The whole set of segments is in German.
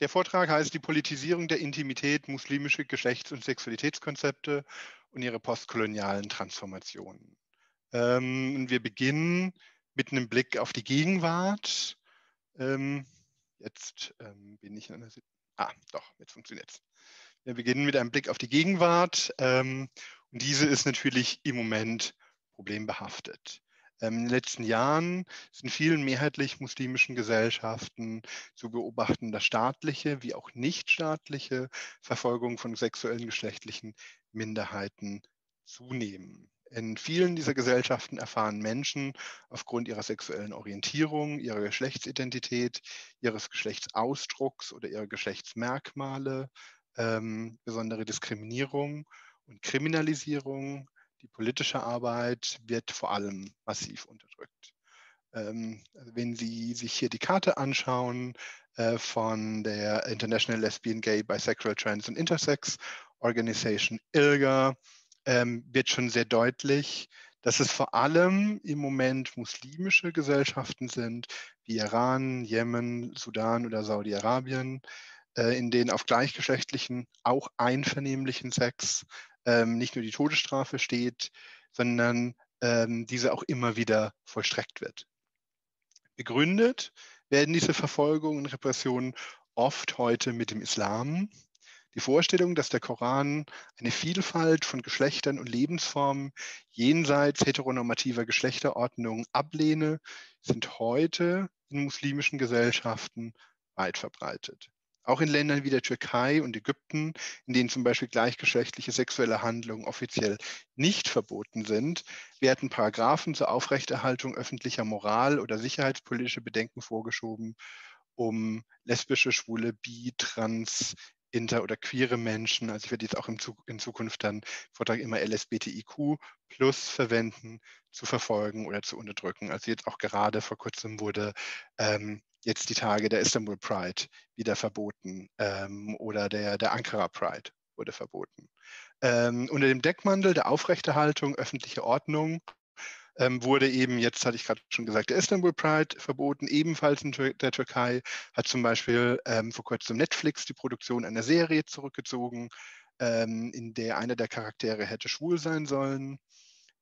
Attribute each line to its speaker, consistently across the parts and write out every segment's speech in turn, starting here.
Speaker 1: Der Vortrag heißt Die Politisierung der Intimität, muslimische Geschlechts- und Sexualitätskonzepte und ihre postkolonialen Transformationen. Ähm, wir beginnen mit einem Blick auf die Gegenwart. Ähm, jetzt ähm, bin ich in einer Ah, doch, jetzt funktioniert es. Wir beginnen mit einem Blick auf die Gegenwart. Ähm, und diese ist natürlich im Moment problembehaftet. Ähm, in den letzten Jahren sind vielen mehrheitlich muslimischen Gesellschaften zu beobachten, dass staatliche wie auch nichtstaatliche Verfolgung von sexuellen geschlechtlichen Minderheiten zunehmen. In vielen dieser Gesellschaften erfahren Menschen aufgrund ihrer sexuellen Orientierung, ihrer Geschlechtsidentität, ihres Geschlechtsausdrucks oder ihrer Geschlechtsmerkmale ähm, besondere Diskriminierung und Kriminalisierung. Die politische Arbeit wird vor allem massiv unterdrückt. Ähm, also wenn Sie sich hier die Karte anschauen äh, von der International Lesbian, Gay, Bisexual, Trans and Intersex Organization ILGA, ähm, wird schon sehr deutlich, dass es vor allem im Moment muslimische Gesellschaften sind, wie Iran, Jemen, Sudan oder Saudi-Arabien, äh, in denen auf gleichgeschlechtlichen, auch einvernehmlichen Sex ähm, nicht nur die Todesstrafe steht, sondern ähm, diese auch immer wieder vollstreckt wird. Begründet werden diese Verfolgungen und Repressionen oft heute mit dem Islam, die Vorstellung, dass der Koran eine Vielfalt von Geschlechtern und Lebensformen jenseits heteronormativer Geschlechterordnung ablehne, sind heute in muslimischen Gesellschaften weit verbreitet. Auch in Ländern wie der Türkei und Ägypten, in denen zum Beispiel gleichgeschlechtliche sexuelle Handlungen offiziell nicht verboten sind, werden Paragraphen zur Aufrechterhaltung öffentlicher Moral oder sicherheitspolitische Bedenken vorgeschoben, um lesbische, schwule, bi, trans, inter- oder queere Menschen, also ich werde jetzt auch in Zukunft dann Vortrag immer LSBTIQ plus verwenden, zu verfolgen oder zu unterdrücken. Also jetzt auch gerade vor kurzem wurde ähm, jetzt die Tage der Istanbul Pride wieder verboten ähm, oder der, der Ankara Pride wurde verboten. Ähm, unter dem Deckmantel der Aufrechterhaltung öffentlicher Ordnung ähm, wurde eben, jetzt hatte ich gerade schon gesagt, der Istanbul Pride verboten, ebenfalls in der Türkei, hat zum Beispiel ähm, vor kurzem Netflix die Produktion einer Serie zurückgezogen, ähm, in der einer der Charaktere hätte schwul sein sollen.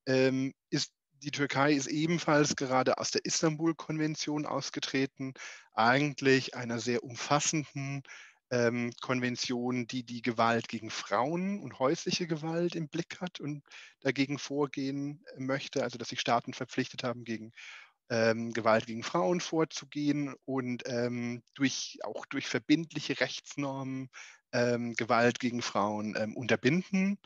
Speaker 1: Ähm, ist, die Türkei ist ebenfalls gerade aus der Istanbul-Konvention ausgetreten, eigentlich einer sehr umfassenden ähm, Konvention, die die Gewalt gegen Frauen und häusliche Gewalt im Blick hat und dagegen vorgehen möchte, also dass sich Staaten verpflichtet haben, gegen ähm, Gewalt gegen Frauen vorzugehen und ähm, durch, auch durch verbindliche Rechtsnormen ähm, Gewalt gegen Frauen ähm, unterbinden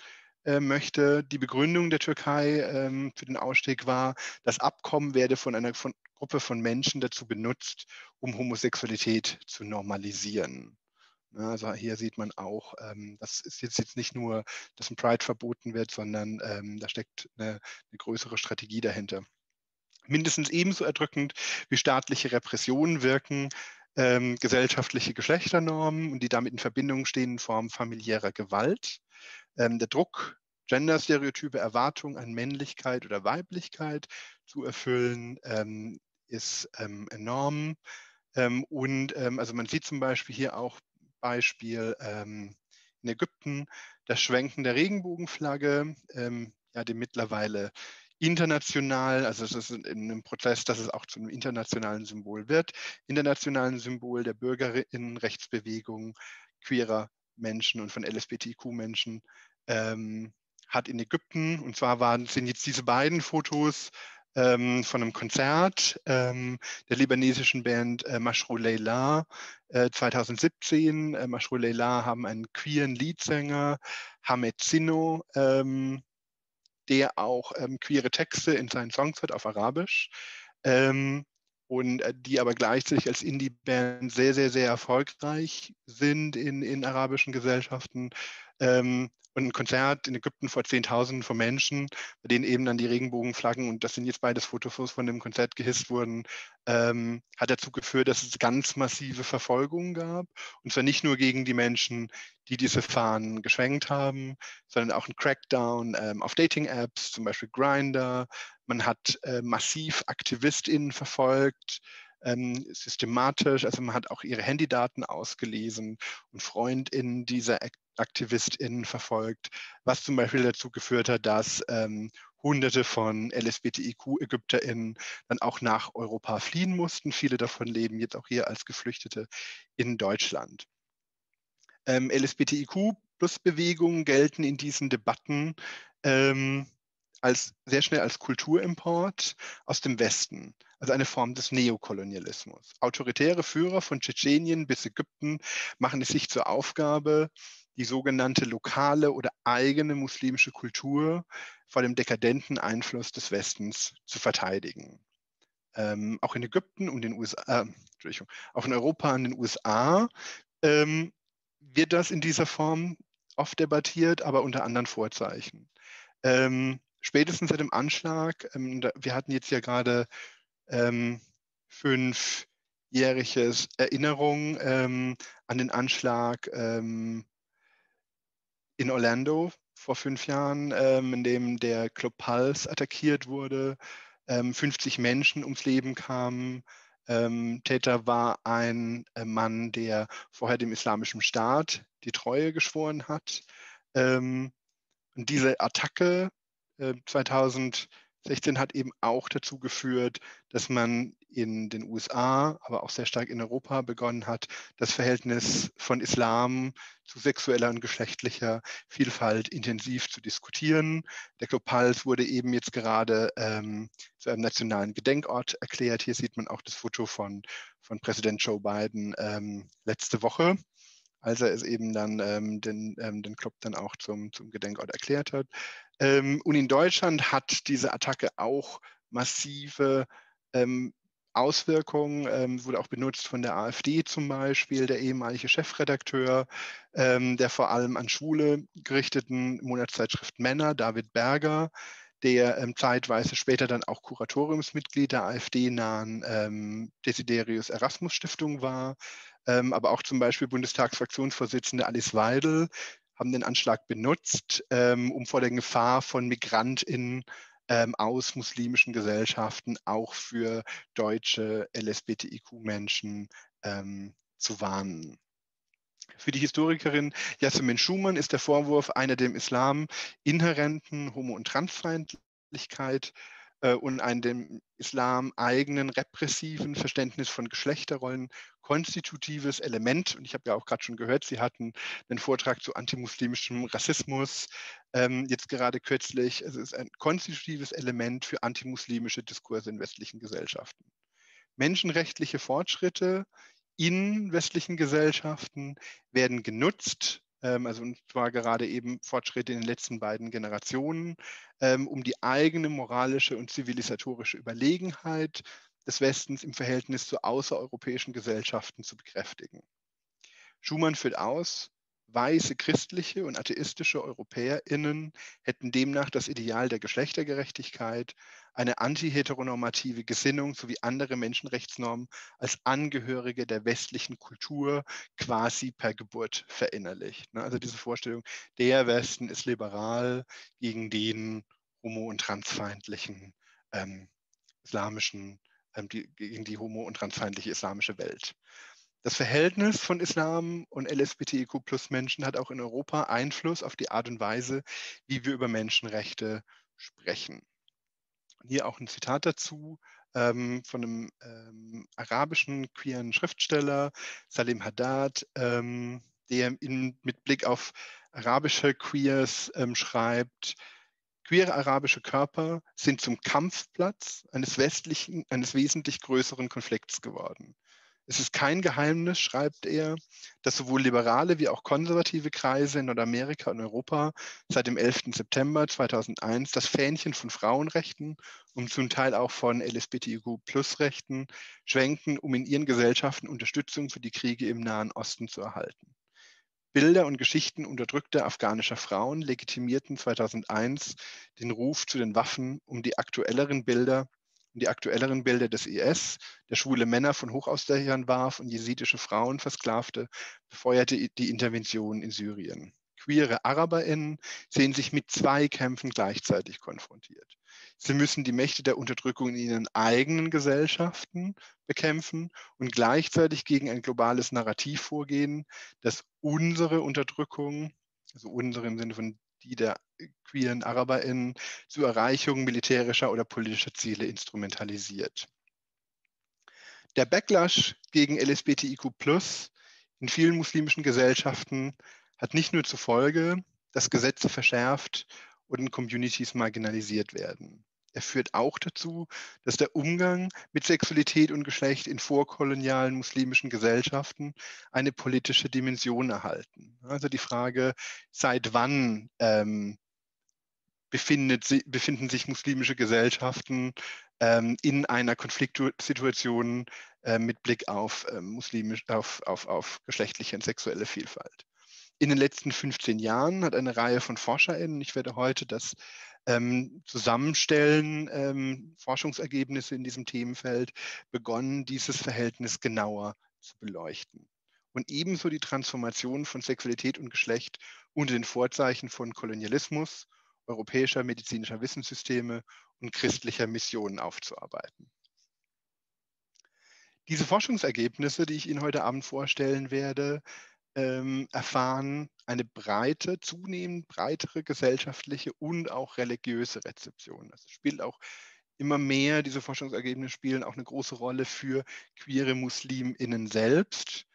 Speaker 1: möchte. Die Begründung der Türkei ähm, für den Ausstieg war, das Abkommen werde von einer von Gruppe von Menschen dazu benutzt, um Homosexualität zu normalisieren. Ne, also hier sieht man auch, ähm, das ist jetzt, jetzt nicht nur, dass ein Pride verboten wird, sondern ähm, da steckt eine, eine größere Strategie dahinter. Mindestens ebenso erdrückend wie staatliche Repressionen wirken ähm, gesellschaftliche Geschlechternormen und die damit in Verbindung stehenden Formen familiärer Gewalt. Ähm, der Druck, Genderstereotype Erwartungen an Männlichkeit oder Weiblichkeit zu erfüllen, ähm, ist ähm, enorm. Ähm, und ähm, also man sieht zum Beispiel hier auch Beispiel ähm, in Ägypten das Schwenken der Regenbogenflagge, ja, dem mittlerweile international, also es ist in einem Prozess, dass es auch zu einem internationalen Symbol wird, internationalen Symbol der Bürgerinnenrechtsbewegung queerer Menschen und von LSBTQ-Menschen ähm, hat in Ägypten, und zwar waren, sind jetzt diese beiden Fotos ähm, von einem Konzert ähm, der libanesischen Band äh, Mashrou Leila äh, 2017. Äh, Mashrou Leila haben einen queeren Leadsänger, Hamed Sino, ähm, der auch ähm, queere Texte in seinen Songs hat auf Arabisch. Ähm, und äh, die aber gleichzeitig als Indie-Band sehr, sehr, sehr erfolgreich sind in, in arabischen Gesellschaften. Ähm, und ein Konzert in Ägypten vor Zehntausenden von Menschen, bei denen eben dann die Regenbogenflaggen, und das sind jetzt beides Fotos von dem Konzert gehisst wurden, ähm, hat dazu geführt, dass es ganz massive Verfolgungen gab. Und zwar nicht nur gegen die Menschen, die diese Fahnen geschwenkt haben, sondern auch ein Crackdown ähm, auf Dating-Apps, zum Beispiel Grindr. Man hat äh, massiv AktivistInnen verfolgt, ähm, systematisch. Also man hat auch ihre Handydaten ausgelesen und FreundInnen dieser AktivistInnen verfolgt, was zum Beispiel dazu geführt hat, dass ähm, Hunderte von LSBTIQ-ÄgypterInnen dann auch nach Europa fliehen mussten. Viele davon leben jetzt auch hier als Geflüchtete in Deutschland. Ähm, LSBTIQ-Plus-Bewegungen gelten in diesen Debatten ähm, als sehr schnell als Kulturimport aus dem Westen, also eine Form des Neokolonialismus. Autoritäre Führer von Tschetschenien bis Ägypten machen es sich zur Aufgabe, die sogenannte lokale oder eigene muslimische Kultur vor dem dekadenten Einfluss des Westens zu verteidigen. Ähm, auch in Ägypten und den USA, äh, Entschuldigung, auch in Europa und den USA ähm, wird das in dieser Form oft debattiert, aber unter anderen Vorzeichen. Ähm, spätestens seit dem Anschlag, ähm, wir hatten jetzt ja gerade ähm, fünfjähriges Erinnerung ähm, an den Anschlag ähm, in Orlando vor fünf Jahren, ähm, in dem der Club Pulse attackiert wurde, ähm, 50 Menschen ums Leben kamen. Ähm, Täter war ein äh, Mann, der vorher dem Islamischen Staat die Treue geschworen hat. Ähm, und diese Attacke äh, 2000 16 hat eben auch dazu geführt, dass man in den USA, aber auch sehr stark in Europa begonnen hat, das Verhältnis von Islam zu sexueller und geschlechtlicher Vielfalt intensiv zu diskutieren. Der Club Pulse wurde eben jetzt gerade ähm, zu einem nationalen Gedenkort erklärt. Hier sieht man auch das Foto von, von Präsident Joe Biden ähm, letzte Woche als er es eben dann ähm, den, ähm, den Club dann auch zum, zum Gedenkort erklärt hat. Ähm, und in Deutschland hat diese Attacke auch massive ähm, Auswirkungen, ähm, wurde auch benutzt von der AfD zum Beispiel, der ehemalige Chefredakteur ähm, der vor allem an Schule gerichteten Monatszeitschrift Männer, David Berger, der ähm, zeitweise später dann auch Kuratoriumsmitglied der AfD-nahen ähm, Desiderius Erasmus Stiftung war, ähm, aber auch zum Beispiel Bundestagsfraktionsvorsitzende Alice Weidel haben den Anschlag benutzt, ähm, um vor der Gefahr von MigrantInnen ähm, aus muslimischen Gesellschaften auch für deutsche LSBTIQ-Menschen ähm, zu warnen. Für die Historikerin Jasmin Schumann ist der Vorwurf einer dem Islam inhärenten Homo- und Transfeindlichkeit äh, und einem dem Islam eigenen repressiven Verständnis von Geschlechterrollen konstitutives Element. Und ich habe ja auch gerade schon gehört, Sie hatten einen Vortrag zu antimuslimischem Rassismus ähm, jetzt gerade kürzlich. Es ist ein konstitutives Element für antimuslimische Diskurse in westlichen Gesellschaften. Menschenrechtliche Fortschritte in westlichen Gesellschaften werden genutzt, also und zwar gerade eben Fortschritte in den letzten beiden Generationen, ähm, um die eigene moralische und zivilisatorische Überlegenheit des Westens im Verhältnis zu außereuropäischen Gesellschaften zu bekräftigen. Schumann führt aus, weiße christliche und atheistische EuropäerInnen hätten demnach das Ideal der Geschlechtergerechtigkeit, eine antiheteronormative Gesinnung sowie andere Menschenrechtsnormen als Angehörige der westlichen Kultur quasi per Geburt verinnerlicht. Ne? Also diese Vorstellung, der Westen ist liberal gegen den homo- und transfeindlichen ähm, islamischen, ähm, die, gegen die homo- und transfeindliche islamische Welt. Das Verhältnis von Islam und LSBTIQ plus Menschen hat auch in Europa Einfluss auf die Art und Weise, wie wir über Menschenrechte sprechen. Hier auch ein Zitat dazu ähm, von einem ähm, arabischen queeren Schriftsteller, Salim Haddad, ähm, der in, mit Blick auf arabische Queers ähm, schreibt, Queere arabische Körper sind zum Kampfplatz eines westlichen, eines wesentlich größeren Konflikts geworden. Es ist kein Geheimnis, schreibt er, dass sowohl liberale wie auch konservative Kreise in Nordamerika und Europa seit dem 11. September 2001 das Fähnchen von Frauenrechten und zum Teil auch von LSBTIQ-Plus-Rechten schwenken, um in ihren Gesellschaften Unterstützung für die Kriege im Nahen Osten zu erhalten. Bilder und Geschichten unterdrückter afghanischer Frauen legitimierten 2001 den Ruf zu den Waffen, um die aktuelleren Bilder die aktuelleren Bilder des IS, der schwule Männer von Hochausdächern warf und jesidische Frauen versklavte, befeuerte die Intervention in Syrien. Queere AraberInnen sehen sich mit zwei Kämpfen gleichzeitig konfrontiert. Sie müssen die Mächte der Unterdrückung in ihren eigenen Gesellschaften bekämpfen und gleichzeitig gegen ein globales Narrativ vorgehen, das unsere Unterdrückung, also unsere im Sinne von die der queeren AraberInnen, zur Erreichung militärischer oder politischer Ziele instrumentalisiert. Der Backlash gegen LSBTIQ in vielen muslimischen Gesellschaften hat nicht nur zur Folge, dass Gesetze verschärft und Communities marginalisiert werden. Er führt auch dazu, dass der Umgang mit Sexualität und Geschlecht in vorkolonialen muslimischen Gesellschaften eine politische Dimension erhalten. Also die Frage, seit wann ähm, befinden sich muslimische Gesellschaften ähm, in einer Konfliktsituation äh, mit Blick auf, äh, muslimisch, auf, auf, auf geschlechtliche und sexuelle Vielfalt. In den letzten 15 Jahren hat eine Reihe von ForscherInnen, ich werde heute das ähm, Zusammenstellen, ähm, Forschungsergebnisse in diesem Themenfeld, begonnen, dieses Verhältnis genauer zu beleuchten. Und ebenso die Transformation von Sexualität und Geschlecht unter den Vorzeichen von Kolonialismus, europäischer medizinischer Wissenssysteme und christlicher Missionen aufzuarbeiten. Diese Forschungsergebnisse, die ich Ihnen heute Abend vorstellen werde, ähm, erfahren eine breite, zunehmend breitere gesellschaftliche und auch religiöse Rezeption. Das spielt auch immer mehr, diese Forschungsergebnisse spielen auch eine große Rolle für queere MuslimInnen selbst,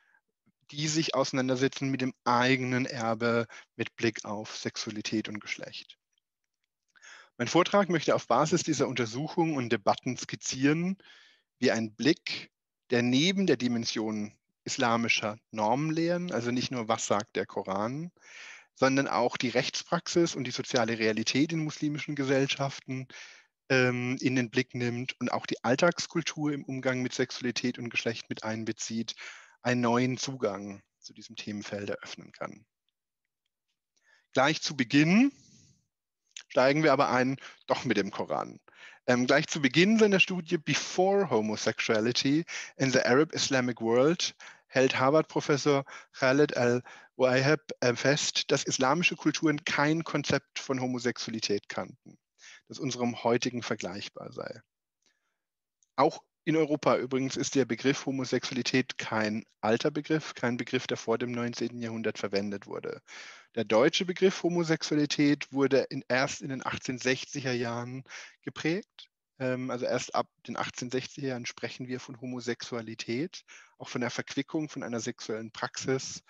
Speaker 1: die sich auseinandersetzen mit dem eigenen Erbe mit Blick auf Sexualität und Geschlecht. Mein Vortrag möchte auf Basis dieser Untersuchungen und Debatten skizzieren, wie ein Blick, der neben der Dimension islamischer Normenlehren, also nicht nur was sagt der Koran, sondern auch die Rechtspraxis und die soziale Realität in muslimischen Gesellschaften ähm, in den Blick nimmt und auch die Alltagskultur im Umgang mit Sexualität und Geschlecht mit einbezieht, einen neuen Zugang zu diesem Themenfeld eröffnen kann. Gleich zu Beginn steigen wir aber ein, doch mit dem Koran. Ähm, gleich zu Beginn seiner Studie Before Homosexuality in the Arab Islamic World hält Harvard-Professor Khaled al-Wahab äh, fest, dass islamische Kulturen kein Konzept von Homosexualität kannten, das unserem heutigen vergleichbar sei. Auch in Europa übrigens ist der Begriff Homosexualität kein alter Begriff, kein Begriff, der vor dem 19. Jahrhundert verwendet wurde. Der deutsche Begriff Homosexualität wurde in, erst in den 1860er Jahren geprägt. Ähm, also erst ab den 1860er Jahren sprechen wir von Homosexualität, auch von der Verquickung von einer sexuellen Praxis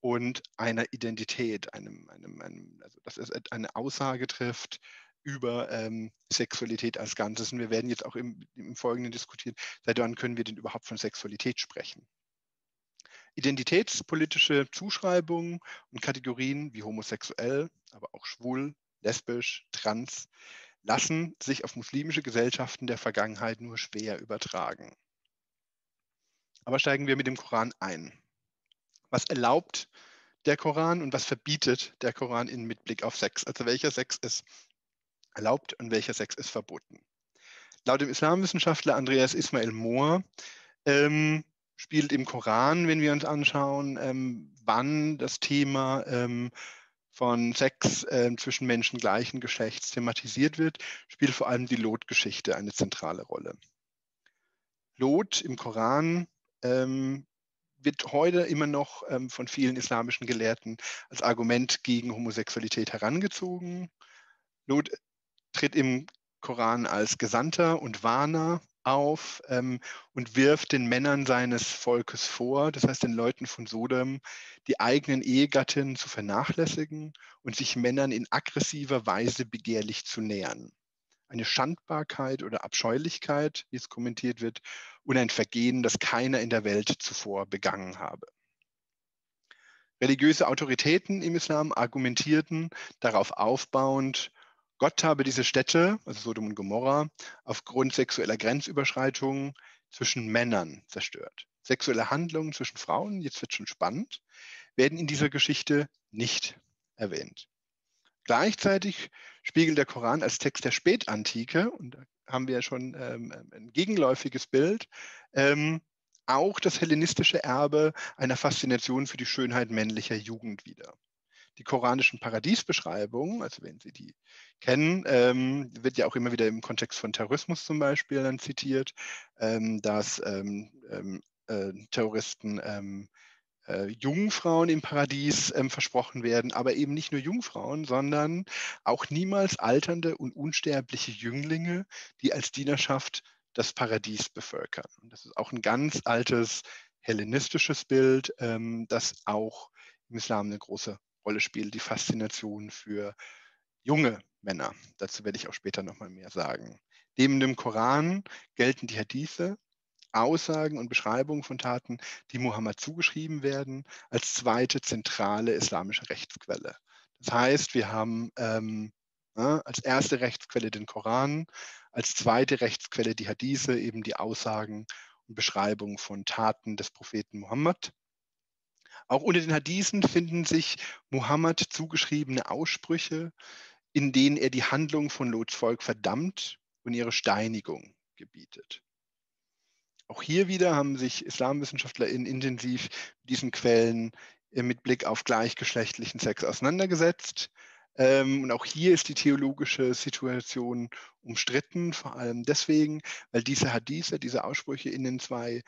Speaker 1: und einer Identität, einem, einem, einem also dass es eine Aussage trifft über ähm, Sexualität als Ganzes. Und wir werden jetzt auch im, im Folgenden diskutieren, seit wann können wir denn überhaupt von Sexualität sprechen. Identitätspolitische Zuschreibungen und Kategorien wie homosexuell, aber auch schwul, lesbisch, trans lassen sich auf muslimische Gesellschaften der Vergangenheit nur schwer übertragen. Aber steigen wir mit dem Koran ein. Was erlaubt der Koran und was verbietet der Koran in Mitblick auf Sex? Also welcher Sex ist erlaubt und welcher Sex ist verboten. Laut dem Islamwissenschaftler Andreas Ismail Mohr ähm, spielt im Koran, wenn wir uns anschauen, ähm, wann das Thema ähm, von Sex äh, zwischen Menschen gleichen Geschlechts thematisiert wird, spielt vor allem die Lot-Geschichte eine zentrale Rolle. Lot im Koran ähm, wird heute immer noch ähm, von vielen islamischen Gelehrten als Argument gegen Homosexualität herangezogen. Lot tritt im Koran als Gesandter und Warner auf ähm, und wirft den Männern seines Volkes vor, das heißt den Leuten von Sodom, die eigenen Ehegattinnen zu vernachlässigen und sich Männern in aggressiver Weise begehrlich zu nähern. Eine Schandbarkeit oder Abscheulichkeit, wie es kommentiert wird, und ein Vergehen, das keiner in der Welt zuvor begangen habe. Religiöse Autoritäten im Islam argumentierten darauf aufbauend, Gott habe diese Städte, also Sodom und Gomorra, aufgrund sexueller Grenzüberschreitungen zwischen Männern zerstört. Sexuelle Handlungen zwischen Frauen, jetzt wird schon spannend, werden in dieser Geschichte nicht erwähnt. Gleichzeitig spiegelt der Koran als Text der Spätantike, und da haben wir schon ähm, ein gegenläufiges Bild, ähm, auch das hellenistische Erbe einer Faszination für die Schönheit männlicher Jugend wider. Die koranischen Paradiesbeschreibungen, also wenn Sie die kennen, ähm, wird ja auch immer wieder im Kontext von Terrorismus zum Beispiel dann zitiert, ähm, dass ähm, ähm äh, Terroristen ähm, äh, Jungfrauen im Paradies ähm, versprochen werden, aber eben nicht nur Jungfrauen, sondern auch niemals alternde und unsterbliche Jünglinge, die als Dienerschaft das Paradies bevölkern. Und das ist auch ein ganz altes hellenistisches Bild, ähm, das auch im Islam eine große Rolle spielt, die Faszination für junge Männer. Dazu werde ich auch später nochmal mehr sagen. Neben dem Koran gelten die Hadithe Aussagen und Beschreibungen von Taten, die Mohammed zugeschrieben werden, als zweite zentrale islamische Rechtsquelle. Das heißt, wir haben ähm, ja, als erste Rechtsquelle den Koran, als zweite Rechtsquelle die Hadithe, eben die Aussagen und Beschreibungen von Taten des Propheten Mohammed. Auch unter den Hadithen finden sich Mohammed zugeschriebene Aussprüche, in denen er die Handlung von Lots Volk verdammt und ihre Steinigung gebietet. Auch hier wieder haben sich IslamwissenschaftlerInnen intensiv mit diesen Quellen äh, mit Blick auf gleichgeschlechtlichen Sex auseinandergesetzt. Ähm, und auch hier ist die theologische Situation umstritten, vor allem deswegen, weil diese Hadithe, diese Aussprüche in den zwei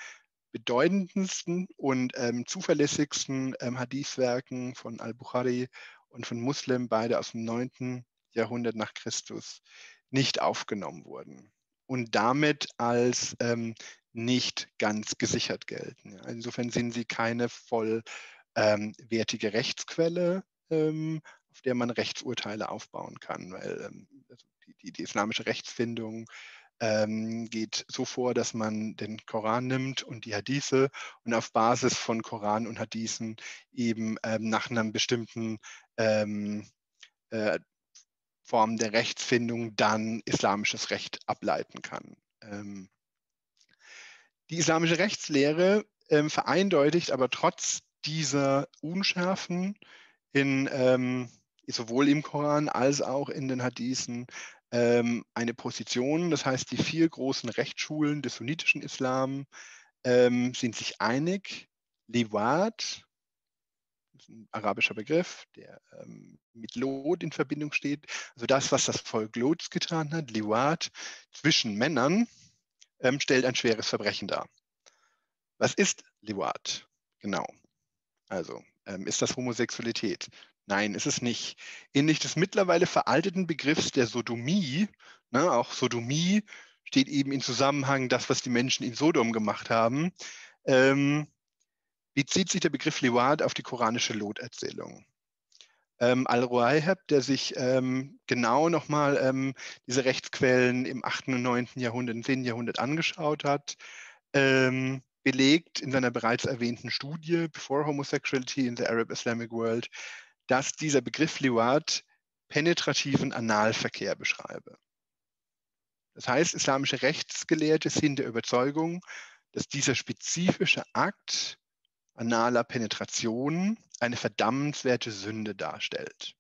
Speaker 1: bedeutendsten und ähm, zuverlässigsten ähm, Hadithwerken von Al-Bukhari und von Muslim, beide aus dem 9. Jahrhundert nach Christus, nicht aufgenommen wurden und damit als ähm, nicht ganz gesichert gelten. Insofern sind sie keine vollwertige ähm, Rechtsquelle, ähm, auf der man Rechtsurteile aufbauen kann, weil ähm, also die, die, islamische Rechtsfindung ähm, geht so vor, dass man den Koran nimmt und die Hadithe und auf Basis von Koran und Hadithen eben ähm, nach einer bestimmten ähm, äh, Form der Rechtsfindung dann islamisches Recht ableiten kann. Ähm, die islamische Rechtslehre ähm, vereindeutigt aber trotz dieser Unschärfen in, ähm, sowohl im Koran als auch in den Hadithen ähm, eine Position. Das heißt, die vier großen Rechtsschulen des sunnitischen Islam ähm, sind sich einig. Liwat, ein arabischer Begriff, der ähm, mit Lot in Verbindung steht. Also das, was das Volk Lots getan hat, Liwat zwischen Männern, ähm, stellt ein schweres Verbrechen dar. Was ist Liwat? Genau. Also, ähm, ist das Homosexualität? Nein, ist es nicht. Ähnlich des mittlerweile veralteten Begriffs der Sodomie, ne, auch Sodomie steht eben in Zusammenhang das, was die Menschen in Sodom gemacht haben, ähm, bezieht sich der Begriff Liwat auf die koranische Loterzählung. Ähm, Al-Ruayhab, der sich ähm, genau nochmal ähm, diese Rechtsquellen im 8. und 9. Jahrhundert, im 10. Jahrhundert angeschaut hat, ähm, belegt in seiner bereits erwähnten Studie Before Homosexuality in the Arab Islamic World, dass dieser Begriff Liwat penetrativen Analverkehr beschreibe. Das heißt, islamische Rechtsgelehrte sind der Überzeugung, dass dieser spezifische Akt analer Penetration eine verdammenswerte Sünde darstellt.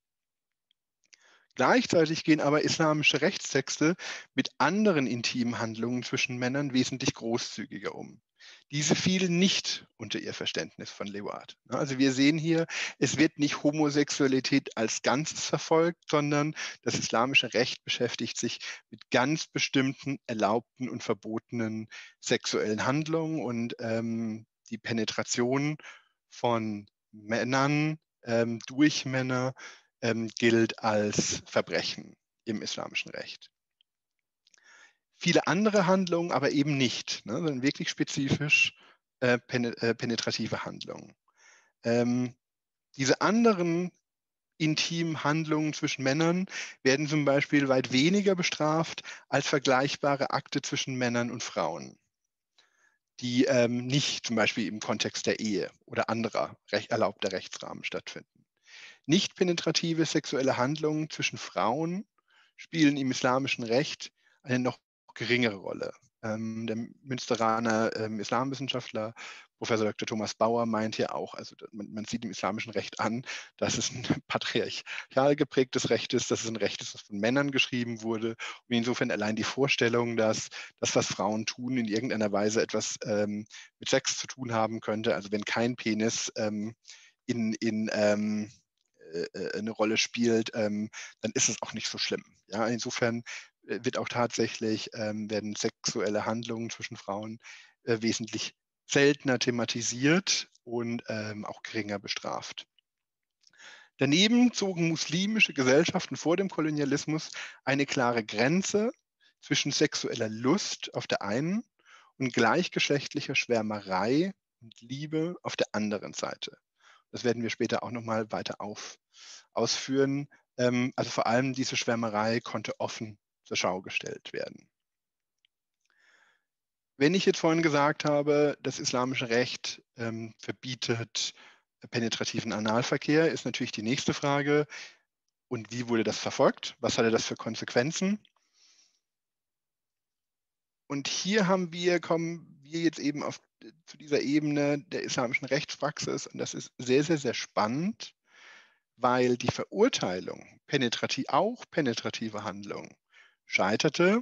Speaker 1: Gleichzeitig gehen aber islamische Rechtstexte mit anderen intimen Handlungen zwischen Männern wesentlich großzügiger um. Diese fielen nicht unter ihr Verständnis von Lewat. Also wir sehen hier, es wird nicht Homosexualität als Ganzes verfolgt, sondern das islamische Recht beschäftigt sich mit ganz bestimmten erlaubten und verbotenen sexuellen Handlungen und ähm, die Penetration von Männern ähm, durch Männer ähm, gilt als Verbrechen im islamischen Recht. Viele andere Handlungen aber eben nicht, ne, sondern wirklich spezifisch äh, äh penetrative Handlungen. Ähm, diese anderen intimen Handlungen zwischen Männern werden zum Beispiel weit weniger bestraft als vergleichbare Akte zwischen Männern und Frauen die ähm, nicht zum Beispiel im Kontext der Ehe oder anderer recht, erlaubter Rechtsrahmen stattfinden. Nicht penetrative sexuelle Handlungen zwischen Frauen spielen im islamischen Recht eine noch geringere Rolle. Ähm, der Münsteraner ähm, Islamwissenschaftler Professor Dr. Thomas Bauer meint hier auch, also man, man, sieht im islamischen Recht an, dass es ein patriarchal geprägtes Recht ist, dass es ein Recht ist, das von Männern geschrieben wurde. Und insofern allein die Vorstellung, dass das, was Frauen tun, in irgendeiner Weise etwas ähm, mit Sex zu tun haben könnte, also wenn kein Penis ähm, in, in ähm, äh, eine Rolle spielt, ähm, dann ist es auch nicht so schlimm. Ja, insofern wird auch tatsächlich, ähm, werden sexuelle Handlungen zwischen Frauen äh, wesentlich seltener thematisiert und ähm, auch geringer bestraft. Daneben zogen muslimische Gesellschaften vor dem Kolonialismus eine klare Grenze zwischen sexueller Lust auf der einen und gleichgeschlechtlicher Schwärmerei und Liebe auf der anderen Seite. Das werden wir später auch nochmal weiter auf, ausführen. Ähm, also vor allem diese Schwärmerei konnte offen zur Schau gestellt werden. Wenn ich jetzt vorhin gesagt habe, das islamische Recht ähm, verbietet penetrativen Analverkehr, ist natürlich die nächste Frage, und wie wurde das verfolgt? Was hatte das für Konsequenzen? Und hier haben wir, kommen wir jetzt eben auf, zu dieser Ebene der islamischen Rechtspraxis und das ist sehr, sehr, sehr spannend, weil die Verurteilung, penetrativ, auch penetrative Handlungen, scheiterte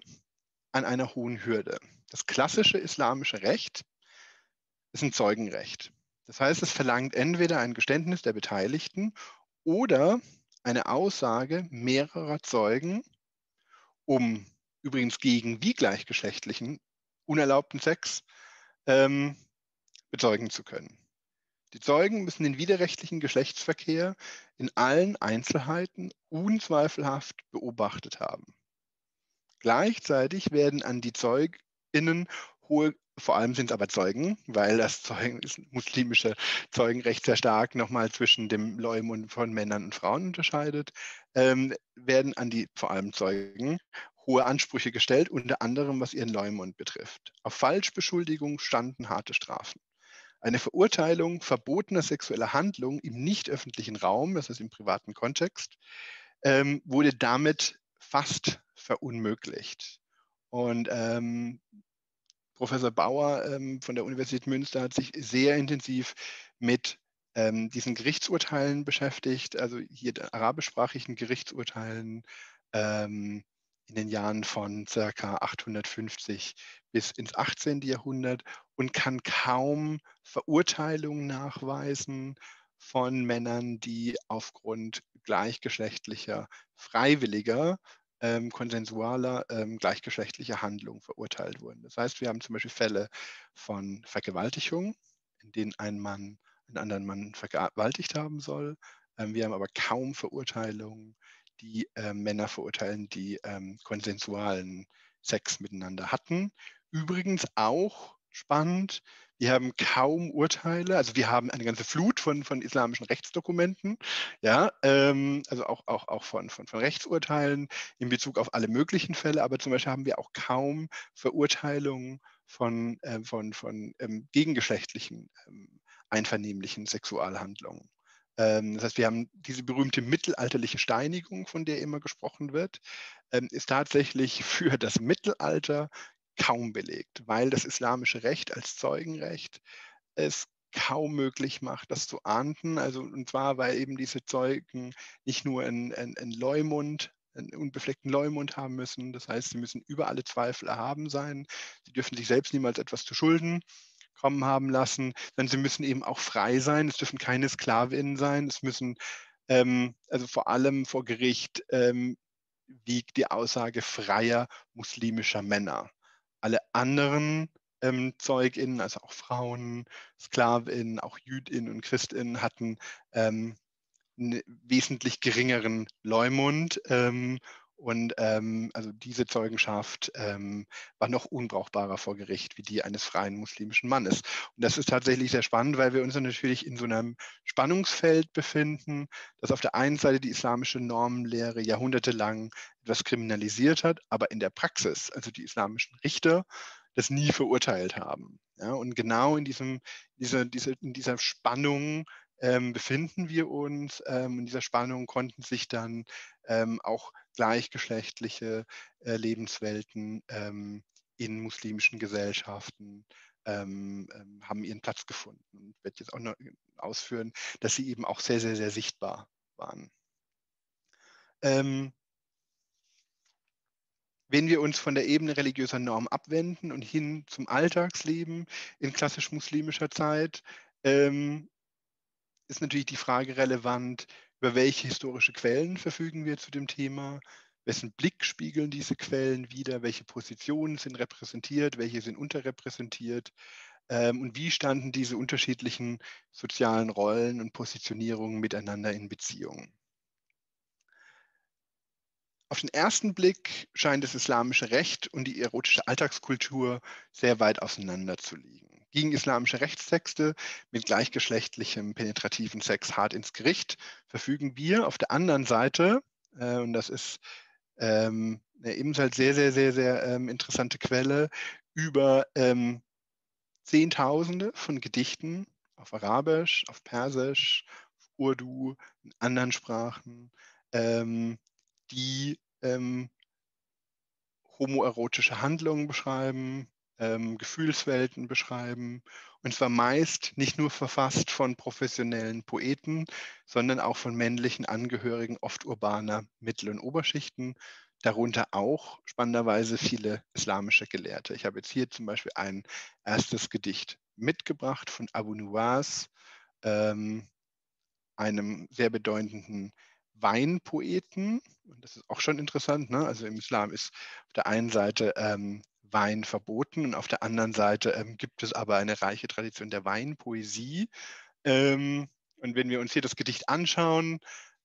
Speaker 1: an einer hohen Hürde. Das klassische islamische Recht ist ein Zeugenrecht. Das heißt, es verlangt entweder ein Geständnis der Beteiligten oder eine Aussage mehrerer Zeugen, um übrigens gegen wie gleichgeschlechtlichen unerlaubten Sex ähm, bezeugen zu können. Die Zeugen müssen den widerrechtlichen Geschlechtsverkehr in allen Einzelheiten unzweifelhaft beobachtet haben. Gleichzeitig werden an die ZeugInnen hohe, vor allem sind es aber Zeugen, weil das Zeugen, muslimische Zeugenrecht sehr stark nochmal zwischen dem Leumund von Männern und Frauen unterscheidet, ähm, werden an die vor allem Zeugen hohe Ansprüche gestellt, unter anderem was ihren Leumund betrifft. Auf Falschbeschuldigung standen harte Strafen. Eine Verurteilung verbotener sexueller Handlungen im nicht öffentlichen Raum, das heißt im privaten Kontext, ähm, wurde damit fast verunmöglicht. Und ähm, Professor Bauer ähm, von der Universität Münster hat sich sehr intensiv mit ähm, diesen Gerichtsurteilen beschäftigt, also hier arabischsprachigen Gerichtsurteilen ähm, in den Jahren von ca. 850 bis ins 18. Jahrhundert und kann kaum Verurteilungen nachweisen von Männern, die aufgrund gleichgeschlechtlicher, freiwilliger ähm, konsensualer ähm, gleichgeschlechtlicher Handlung verurteilt wurden. Das heißt, wir haben zum Beispiel Fälle von Vergewaltigung, in denen ein Mann einen anderen Mann vergewaltigt haben soll. Ähm, wir haben aber kaum Verurteilungen, die äh, Männer verurteilen, die ähm, konsensualen Sex miteinander hatten. Übrigens auch spannend, wir haben kaum Urteile, also wir haben eine ganze Flut von, von islamischen Rechtsdokumenten, ja, ähm, also auch, auch, auch von, von, von Rechtsurteilen in Bezug auf alle möglichen Fälle, aber zum Beispiel haben wir auch kaum Verurteilungen von, äh, von, von ähm, gegengeschlechtlichen ähm, einvernehmlichen Sexualhandlungen. Ähm, das heißt, wir haben diese berühmte mittelalterliche Steinigung, von der immer gesprochen wird, ähm, ist tatsächlich für das Mittelalter kaum belegt, weil das islamische Recht als Zeugenrecht es kaum möglich macht, das zu ahnden. Also und zwar, weil eben diese Zeugen nicht nur einen, einen, Leumund, einen unbefleckten Leumund haben müssen. Das heißt, sie müssen über alle Zweifel erhaben sein. Sie dürfen sich selbst niemals etwas zu Schulden kommen haben lassen, sondern sie müssen eben auch frei sein. Es dürfen keine Sklavinnen sein. Es müssen ähm, also vor allem vor Gericht ähm, wiegt die Aussage freier muslimischer Männer. Alle anderen ähm, ZeugInnen, also auch Frauen, SklavInnen, auch JüdInnen und ChristInnen hatten ähm, einen wesentlich geringeren Leumund ähm, und ähm, also diese Zeugenschaft ähm, war noch unbrauchbarer vor Gericht wie die eines freien muslimischen Mannes. Und das ist tatsächlich sehr spannend, weil wir uns natürlich in so einem Spannungsfeld befinden, dass auf der einen Seite die islamische Normenlehre jahrhundertelang etwas kriminalisiert hat, aber in der Praxis, also die islamischen Richter, das nie verurteilt haben. Ja, und genau in, diesem, dieser, dieser, in dieser Spannung ähm, befinden wir uns. Ähm, in dieser Spannung konnten sich dann ähm, auch gleichgeschlechtliche äh, Lebenswelten ähm, in muslimischen Gesellschaften ähm, ähm, haben ihren Platz gefunden. Und ich werde jetzt auch noch ausführen, dass sie eben auch sehr, sehr, sehr sichtbar waren. wenn wir uns von der Ebene religiöser Norm abwenden und hin zum Alltagsleben in klassisch muslimischer Zeit, ähm, ist natürlich die Frage relevant, über welche historische Quellen verfügen wir zu dem Thema, wessen Blick spiegeln diese Quellen wider, welche Positionen sind repräsentiert, welche sind unterrepräsentiert? Ähm, und wie standen diese unterschiedlichen sozialen Rollen und Positionierungen miteinander in Beziehung. Auf den ersten Blick scheint das islamische Recht und die erotische Alltagskultur sehr weit auseinander zu liegen. Gegen islamische Rechtstexte mit gleichgeschlechtlichem penetrativen Sex hart ins Gericht verfügen wir auf der anderen Seite, äh, und das ist ähm, eine ebenfalls sehr, sehr, sehr, sehr ähm, interessante Quelle, über ähm, Zehntausende von Gedichten auf Arabisch, auf Persisch, auf Urdu, in anderen Sprachen, ähm, die ähm, homoerotische Handlungen beschreiben, ähm, Gefühlswelten beschreiben. Und zwar meist nicht nur verfasst von professionellen Poeten, sondern auch von männlichen Angehörigen oft urbaner Mittel- und Oberschichten, darunter auch spannenderweise viele islamische Gelehrte. Ich habe jetzt hier zum Beispiel ein erstes Gedicht mitgebracht von Abu Nuwas, ähm, einem sehr bedeutenden Weinpoeten. Und das ist auch schon interessant. Ne? Also im Islam ist auf der einen Seite ähm, Wein verboten und auf der anderen Seite ähm, gibt es aber eine reiche Tradition der Weinpoesie. Ähm, und wenn wir uns hier das Gedicht anschauen,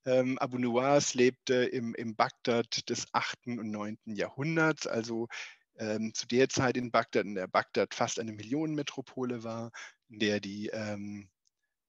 Speaker 1: ähm, Abu Nuwas lebte im, im Bagdad des 8. und 9. Jahrhunderts, also ähm, zu der Zeit in Bagdad, in der Bagdad fast eine Millionenmetropole war, in der die ähm,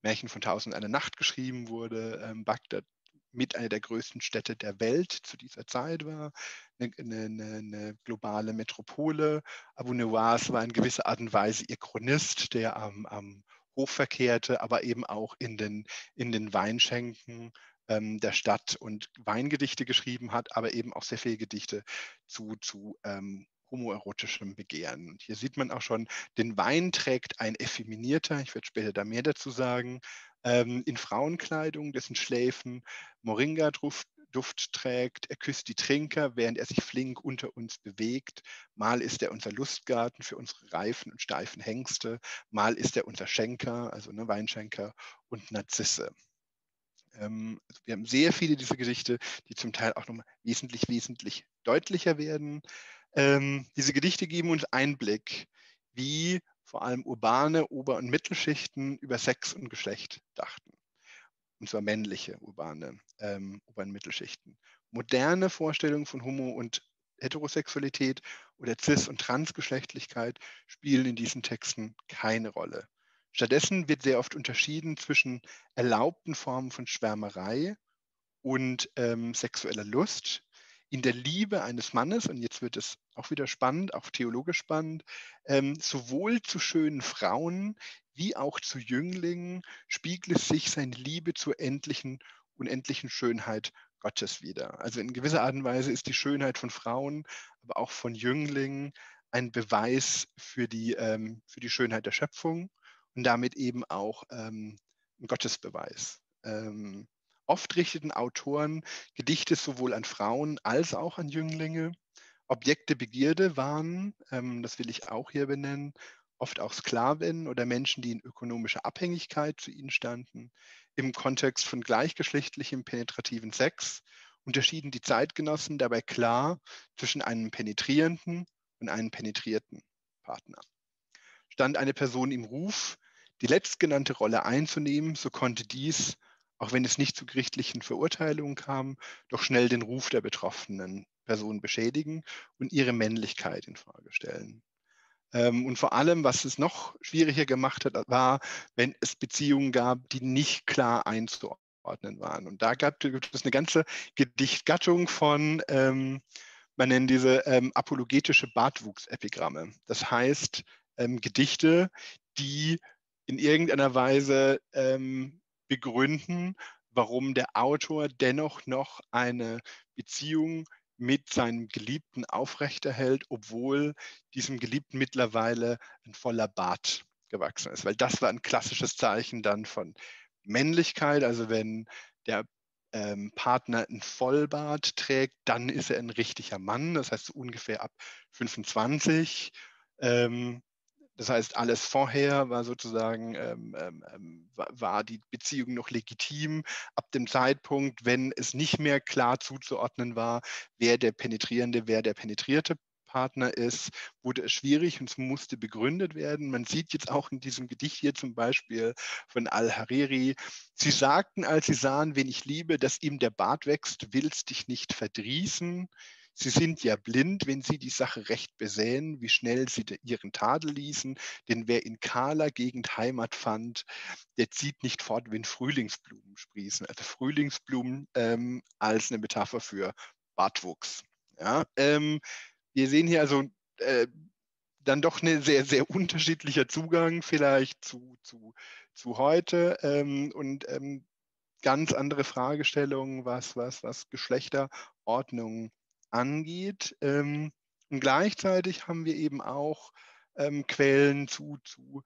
Speaker 1: Märchen von Tausend eine Nacht geschrieben wurde. Ähm, Bagdad mit einer der größten Städte der Welt zu dieser Zeit war, eine, eine, eine globale Metropole. Abu Nuwas war in gewisser Art und Weise ihr Chronist, der am, am Hof verkehrte, aber eben auch in den, in den Weinschenken ähm, der Stadt und Weingedichte geschrieben hat, aber eben auch sehr viele Gedichte zu, zu ähm, homoerotischem Begehren. Und hier sieht man auch schon, den Wein trägt ein effeminierter, ich werde später da mehr dazu sagen, ähm, in Frauenkleidung, dessen Schläfen Moringa-Duft Duft trägt. Er küsst die Trinker, während er sich flink unter uns bewegt. Mal ist er unser Lustgarten für unsere reifen und steifen Hengste. Mal ist er unser Schenker, also ne, Weinschenker und Narzisse. Ähm, also wir haben sehr viele dieser Gedichte, die zum Teil auch nochmal wesentlich, wesentlich deutlicher werden. Ähm, diese Gedichte geben uns Einblick, wie vor allem urbane Ober- und Mittelschichten über Sex und Geschlecht dachten. Und zwar männliche urbane ähm, Ober- und Mittelschichten. Moderne Vorstellungen von Homo- und Heterosexualität oder Cis- und Transgeschlechtlichkeit spielen in diesen Texten keine Rolle. Stattdessen wird sehr oft unterschieden zwischen erlaubten Formen von Schwärmerei und ähm, sexueller Lust, in der Liebe eines Mannes, und jetzt wird es auch wieder spannend, auch theologisch spannend, ähm, sowohl zu schönen Frauen wie auch zu Jünglingen spiegelt sich seine Liebe zur endlichen, unendlichen Schönheit Gottes wieder. Also in gewisser Art und Weise ist die Schönheit von Frauen, aber auch von Jünglingen ein Beweis für die, ähm, für die Schönheit der Schöpfung und damit eben auch ähm, ein Gottesbeweis. Ähm, Oft richteten Autoren Gedichte sowohl an Frauen als auch an Jünglinge. Objekte Begierde waren, ähm, das will ich auch hier benennen, oft auch Sklavinnen oder Menschen, die in ökonomischer Abhängigkeit zu ihnen standen. Im Kontext von gleichgeschlechtlichem penetrativen Sex unterschieden die Zeitgenossen dabei klar zwischen einem penetrierenden und einem penetrierten Partner. Stand eine Person im Ruf, die letztgenannte Rolle einzunehmen, so konnte dies auch wenn es nicht zu gerichtlichen Verurteilungen kam, doch schnell den Ruf der betroffenen Person beschädigen und ihre Männlichkeit in Frage stellen. Ähm, und vor allem, was es noch schwieriger gemacht hat, war, wenn es Beziehungen gab, die nicht klar einzuordnen waren. Und da gab, es eine ganze Gedichtgattung von, ähm, man nennt diese ähm, apologetische Bartwuchsepigramme. Das heißt, ähm, Gedichte, die in irgendeiner Weise ähm, begründen, warum der Autor dennoch noch eine Beziehung mit seinem Geliebten aufrechterhält, obwohl diesem Geliebten mittlerweile ein voller Bart gewachsen ist. Weil das war ein klassisches Zeichen dann von Männlichkeit. Also wenn der ähm, Partner ein Vollbart trägt, dann ist er ein richtiger Mann. Das heißt so ungefähr ab 25. Ähm, Das heißt, alles vorher war sozusagen, ähm, ähm, ähm war die Beziehung noch legitim. Ab dem Zeitpunkt, wenn es nicht mehr klar zuzuordnen war, wer der penetrierende, wer der penetrierte Partner ist, wurde es schwierig und es musste begründet werden. Man sieht jetzt auch in diesem Gedicht hier zum Beispiel von Al-Hariri, sie sagten, als sie sahen, wen ich liebe, dass ihm der Bart wächst, willst dich nicht verdrießen. Sie sind ja blind, wenn Sie die Sache recht besähen, wie schnell Sie Ihren Tadel ließen, denn wer in kahler Gegend Heimat fand, der zieht nicht fort, wenn Frühlingsblumen sprießen. Also Frühlingsblumen ähm, als eine Metapher für Bartwuchs. Ja, ähm, wir sehen hier also äh, dann doch ein sehr, sehr unterschiedlicher Zugang vielleicht zu, zu, zu heute ähm, und ähm, ganz andere Fragestellungen, was, was, was Geschlechterordnung angeht. Ähm, und gleichzeitig haben wir eben auch ähm, Quellen zu, zu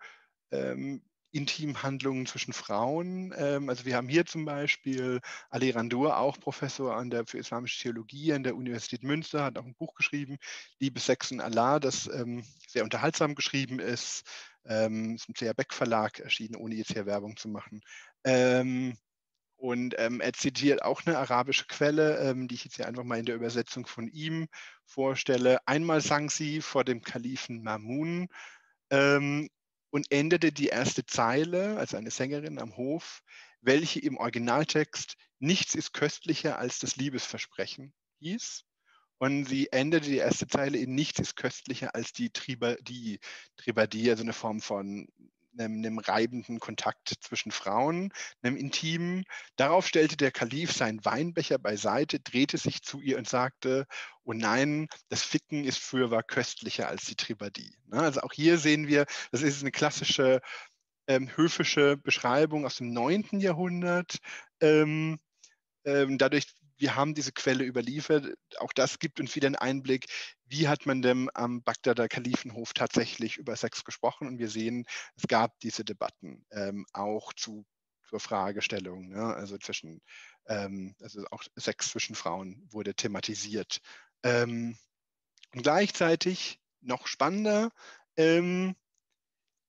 Speaker 1: ähm, intimen Handlungen zwischen Frauen. Ähm, also wir haben hier zum Beispiel Ali Randur, auch Professor an der, für islamische Theologie an der Universität Münster, hat auch ein Buch geschrieben, Liebe, Sex und Allah, das ähm, sehr unterhaltsam geschrieben ist. Ähm, ist im CR Beck Verlag erschienen, ohne jetzt hier Werbung zu machen. Und ähm, er zitiert auch eine arabische Quelle, ähm, die ich jetzt hier einfach mal in der Übersetzung von ihm vorstelle. Einmal sang sie vor dem Kalifen Mamun ähm, und endete die erste Zeile, also eine Sängerin am Hof, welche im Originaltext nichts ist köstlicher als das Liebesversprechen hieß. Und sie endete die erste Zeile in nichts ist köstlicher als die Tribadie. Tribadie, also eine Form von einem, einem reibenden Kontakt zwischen Frauen, einem intimen. Darauf stellte der Kalif seinen Weinbecher beiseite, drehte sich zu ihr und sagte, oh nein, das Ficken ist fürwahr köstlicher als die Tribadie. Ne? Also auch hier sehen wir, das ist eine klassische ähm, höfische Beschreibung aus dem 9. Jahrhundert. Ähm, ähm, dadurch wir haben diese Quelle überliefert. Auch das gibt uns wieder einen Einblick, wie hat man denn am Bagdader Kalifenhof tatsächlich über Sex gesprochen. Und wir sehen, es gab diese Debatten ähm, auch zu, zur Fragestellung, ne? also zwischen, ähm, also auch Sex zwischen Frauen wurde thematisiert. Ähm, und gleichzeitig noch spannender, ähm,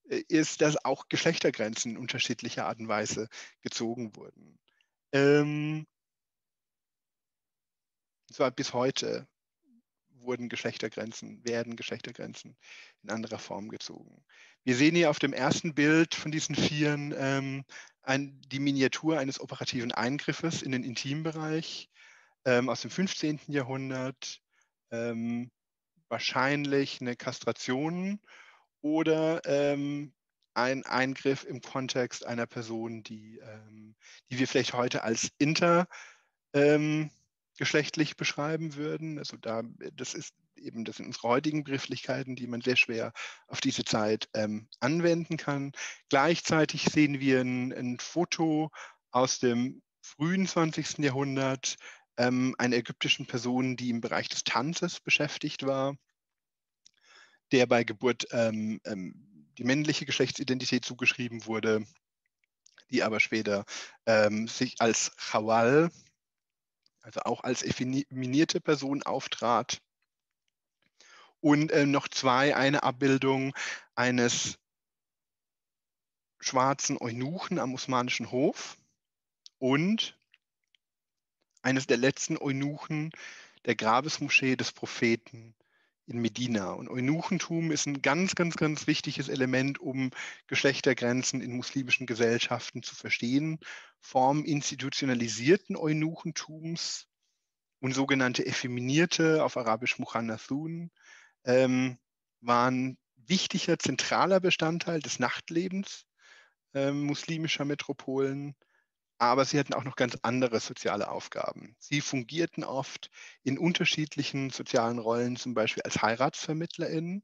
Speaker 1: ist, dass auch Geschlechtergrenzen in unterschiedlicher Art und Weise gezogen wurden. Ähm, zwar bis heute wurden Geschlechtergrenzen, werden Geschlechtergrenzen in anderer Form gezogen. Wir sehen hier auf dem ersten Bild von diesen Vieren ähm, ein, die Miniatur eines operativen Eingriffes in den Intimbereich ähm, aus dem 15. Jahrhundert, ähm, wahrscheinlich eine Kastration oder ähm, ein Eingriff im Kontext einer Person, die, ähm, die wir vielleicht heute als inter ähm, geschlechtlich beschreiben würden. Also da, das ist eben, das sind unsere heutigen Begrifflichkeiten, die man sehr schwer auf diese Zeit ähm, anwenden kann. Gleichzeitig sehen wir ein, ein Foto aus dem frühen 20. Jahrhundert ähm, einer ägyptischen Person, die im Bereich des Tanzes beschäftigt war, der bei Geburt ähm, ähm, die männliche Geschlechtsidentität zugeschrieben wurde, die aber später ähm, sich als Chawal, also auch als effeminierte Person auftrat. Und äh, noch zwei, eine Abbildung eines schwarzen Eunuchen am Osmanischen Hof und eines der letzten Eunuchen der Grabesmoschee des Propheten in Medina. Und Eunuchentum ist ein ganz, ganz, ganz wichtiges Element, um Geschlechtergrenzen in muslimischen Gesellschaften zu verstehen. Form institutionalisierten Eunuchentums und sogenannte effeminierte, auf Arabisch Muhannathun, ähm, waren wichtiger, zentraler Bestandteil des Nachtlebens äh, muslimischer Metropolen aber sie hatten auch noch ganz andere soziale Aufgaben. Sie fungierten oft in unterschiedlichen sozialen Rollen, zum Beispiel als HeiratsvermittlerInnen.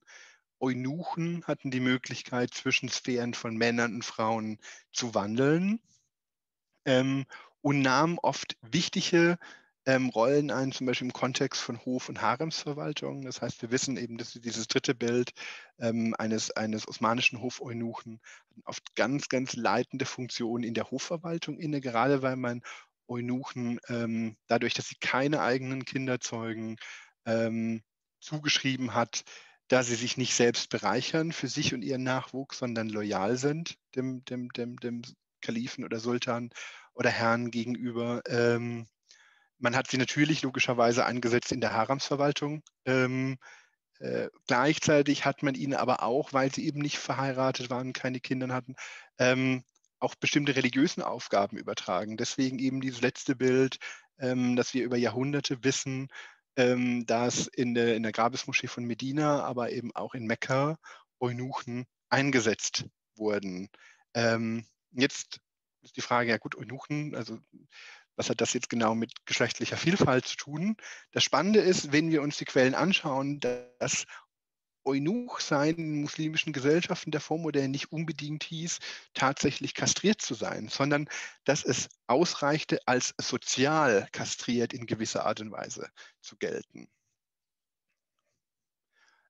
Speaker 1: Eunuchen hatten die Möglichkeit, zwischen Sphären von Männern und Frauen zu wandeln ähm, und nahmen oft wichtige ähm, Rollen ein, zum Beispiel im Kontext von Hof- und Haremsverwaltung. Das heißt, wir wissen eben, dass dieses dritte Bild ähm, eines, eines osmanischen Hofeunuchen oft ganz, ganz leitende Funktionen in der Hofverwaltung inne, gerade weil man Eunuchen ähm, dadurch, dass sie keine eigenen Kinder zeugen, ähm, zugeschrieben hat, da sie sich nicht selbst bereichern für sich und ihren Nachwuchs, sondern loyal sind dem, dem, dem, dem Kalifen oder Sultan oder Herrn gegenüber. Ähm, man hat sie natürlich logischerweise eingesetzt in der Haramsverwaltung. Ähm, äh, gleichzeitig hat man ihnen aber auch, weil sie eben nicht verheiratet waren, keine Kinder hatten, ähm, auch bestimmte religiösen Aufgaben übertragen. Deswegen eben dieses letzte Bild, ähm, dass wir über Jahrhunderte wissen, ähm, dass in der, in der Grabesmoschee von Medina, aber eben auch in Mekka Eunuchen eingesetzt wurden. Ähm, jetzt ist die Frage, ja gut, Eunuchen, also was hat das jetzt genau mit geschlechtlicher Vielfalt zu tun? Das Spannende ist, wenn wir uns die Quellen anschauen, dass Eunuch-Sein in muslimischen Gesellschaften der Vormodell nicht unbedingt hieß, tatsächlich kastriert zu sein, sondern dass es ausreichte, als sozial kastriert in gewisser Art und Weise zu gelten.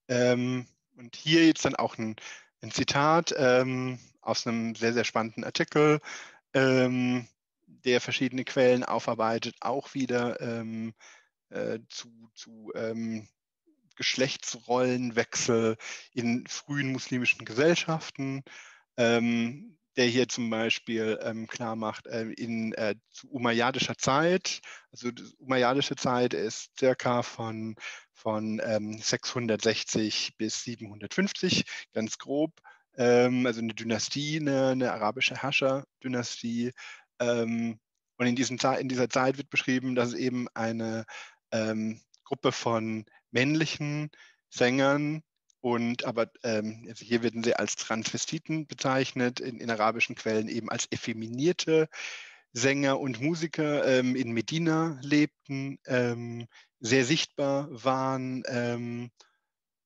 Speaker 1: Ähm, und hier jetzt dann auch ein, ein Zitat ähm, aus einem sehr, sehr spannenden Artikel, ähm, der verschiedene Quellen aufarbeitet, auch wieder ähm, äh, zu, zu ähm, Geschlechtsrollenwechsel in frühen muslimischen Gesellschaften, ähm, der hier zum Beispiel ähm, klar macht, äh, in äh, zu umayyadischer Zeit, also umayyadische Zeit ist circa von, von ähm, 660 bis 750, ganz grob, ähm, also eine Dynastie, eine, eine arabische Herrscherdynastie. Ähm, und in, diesen, in dieser Zeit wird beschrieben, dass eben eine ähm, Gruppe von männlichen Sängern und aber ähm, also hier werden sie als Transvestiten bezeichnet, in, in, arabischen Quellen eben als effeminierte Sänger und Musiker ähm, in Medina lebten, ähm, sehr sichtbar waren ähm,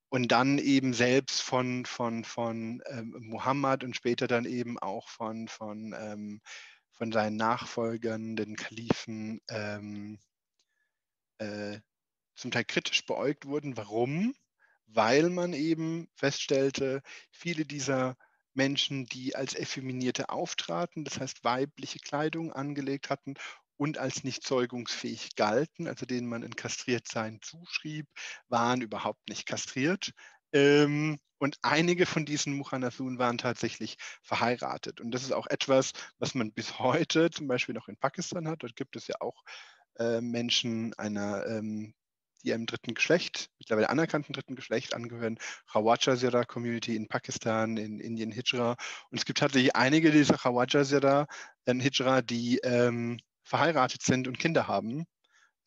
Speaker 1: und dann eben selbst von, von, von ähm, Muhammad und später dann eben auch von, von, ähm, von seinen Nachfolgern, den Kalifen, äh, zum Teil kritisch beäugt wurden. Warum? Weil man eben feststellte, viele dieser Menschen, die als Effeminierte auftraten, das heißt weibliche Kleidung angelegt hatten und als nicht zeugungsfähig galten, also denen man ein Kastriertsein zuschrieb, waren überhaupt nicht kastriert. Ähm, und einige von diesen Muhanasun waren tatsächlich verheiratet. Und das ist auch etwas, was man bis heute zum Beispiel noch in Pakistan hat. Dort gibt es ja auch äh, Menschen einer ähm, die einem dritten Geschlecht, mittlerweile anerkannten dritten Geschlecht angehören, Khawaja Community in Pakistan, in Indien, Hijra. Und es gibt tatsächlich einige dieser Khawaja in Hijra, die ähm, verheiratet sind und Kinder haben.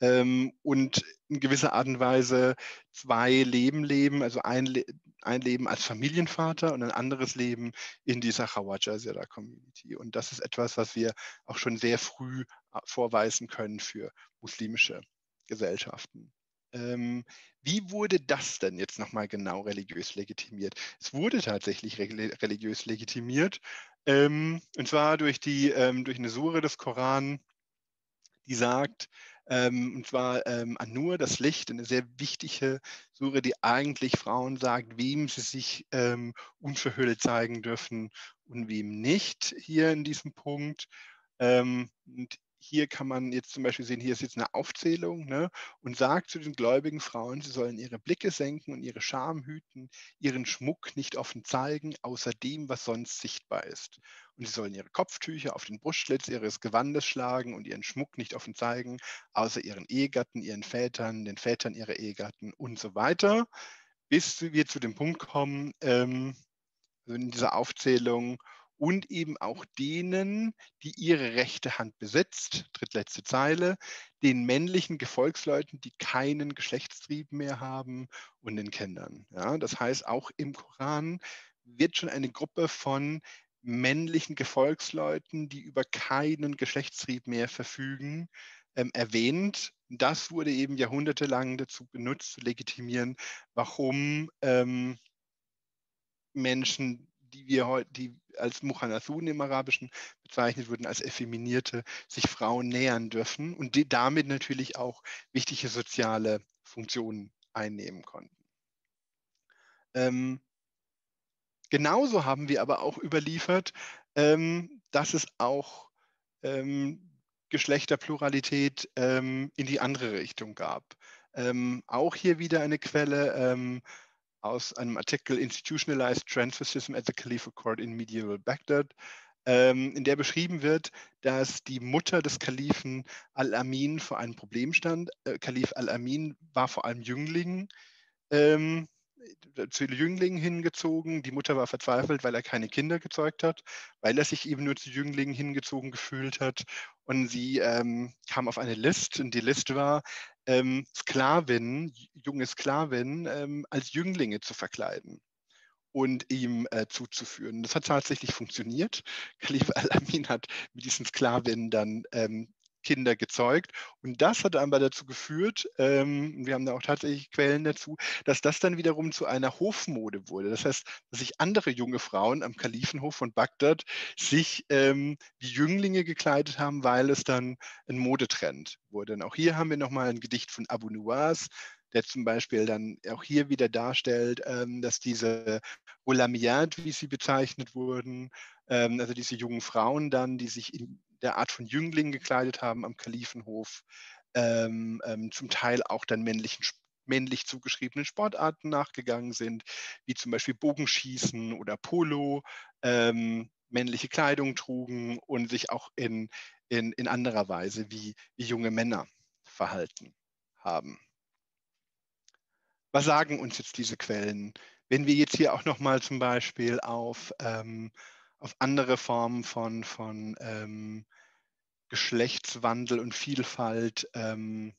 Speaker 1: Ähm, und in gewisser Art und Weise zwei Leben leben, also ein, ein Leben als Familienvater und ein anderes Leben in dieser Khawaja Community. Und das ist etwas, was wir auch schon sehr früh äh, vorweisen können für muslimische Gesellschaften. Ähm, wie wurde das denn jetzt nochmal genau religiös legitimiert? Es wurde tatsächlich religiös legitimiert, ähm, und zwar durch, die, ähm, durch eine Sure des Koran, die sagt, ähm, und zwar ähm, An-Nur, das Licht, eine sehr wichtige Sure, die eigentlich Frauen sagt, wem sie sich ähm, unverhüllt zeigen dürfen und wem nicht, hier in diesem Punkt. Ähm, und hier kann man jetzt zum Beispiel sehen, hier ist jetzt eine Aufzählung ne, und sagt zu den gläubigen Frauen, sie sollen ihre Blicke senken und ihre Scham hüten, ihren Schmuck nicht offen zeigen, außer dem, was sonst sichtbar ist. Und sie sollen ihre Kopftücher auf den Brustschlitz ihres Gewandes schlagen und ihren Schmuck nicht offen zeigen, außer ihren Ehegatten, ihren Vätern, den Vätern ihrer Ehegatten und so weiter, bis wir zu dem Punkt kommen, ähm, also in dieser Aufzählung, und eben auch denen, die ihre rechte Hand besitzt, drittletzte Zeile, den männlichen Gefolgsleuten, die keinen Geschlechtstrieb mehr haben und den Kindern. Ja, das heißt, auch im Koran wird schon eine Gruppe von männlichen Gefolgsleuten, die über keinen Geschlechtstrieb mehr verfügen, ähm, erwähnt. Das wurde eben jahrhundertelang dazu benutzt, zu legitimieren, warum ähm, Menschen die wir heute, die als Muhanathun im Arabischen bezeichnet wurden, als Effeminierte, sich Frauen nähern dürfen und die damit natürlich auch wichtige soziale Funktionen einnehmen konnten. Ähm, genauso haben wir aber auch überliefert, ähm, dass es auch ähm, Geschlechterpluralität ähm, in die andere Richtung gab. Ähm, auch hier wieder eine Quelle, ähm, aus einem Artikel Institutionalized Transvestism at the Khalifa Court in Medieval Baghdad, ähm, in der beschrieben wird, dass die Mutter des Kalifen Al-Amin vor einem Problem stand. Äh, Kalif Al-Amin war vor allem Jüngling, ähm, zu Jünglingen hingezogen. Die Mutter war verzweifelt, weil er keine Kinder gezeugt hat, weil er sich eben nur zu Jünglingen hingezogen gefühlt hat. Und sie ähm, kam auf eine Liste und die Liste war, ähm, Sklavinnen, junge Sklavinnen ähm, als Jünglinge zu verkleiden und ihm äh, zuzuführen. Das hat tatsächlich funktioniert. Khalif al-Amin hat mit diesen Sklavinnen dann ähm, Kinder gezeugt. Und das hat aber dazu geführt, ähm, wir haben da auch tatsächlich Quellen dazu, dass das dann wiederum zu einer Hofmode wurde. Das heißt, dass sich andere junge Frauen am Kalifenhof von Bagdad sich ähm, wie Jünglinge gekleidet haben, weil es dann ein Modetrend wurde. Und auch hier haben wir nochmal ein Gedicht von Abu Nuwas, der zum Beispiel dann auch hier wieder darstellt, ähm, dass diese Ulamiyat, wie sie bezeichnet wurden, ähm, also diese jungen Frauen dann, die sich in der Art von Jünglingen gekleidet haben am Kalifenhof, ähm, ähm, zum Teil auch dann männlichen, männlich zugeschriebenen Sportarten nachgegangen sind, wie zum Beispiel Bogenschießen oder Polo, ähm, männliche Kleidung trugen und sich auch in, in, in anderer Weise wie, wie junge Männer verhalten haben. Was sagen uns jetzt diese Quellen? Wenn wir jetzt hier auch nochmal zum Beispiel auf ähm, auf andere Formen von, von ähm, Geschlechtswandel und Vielfalt ähm,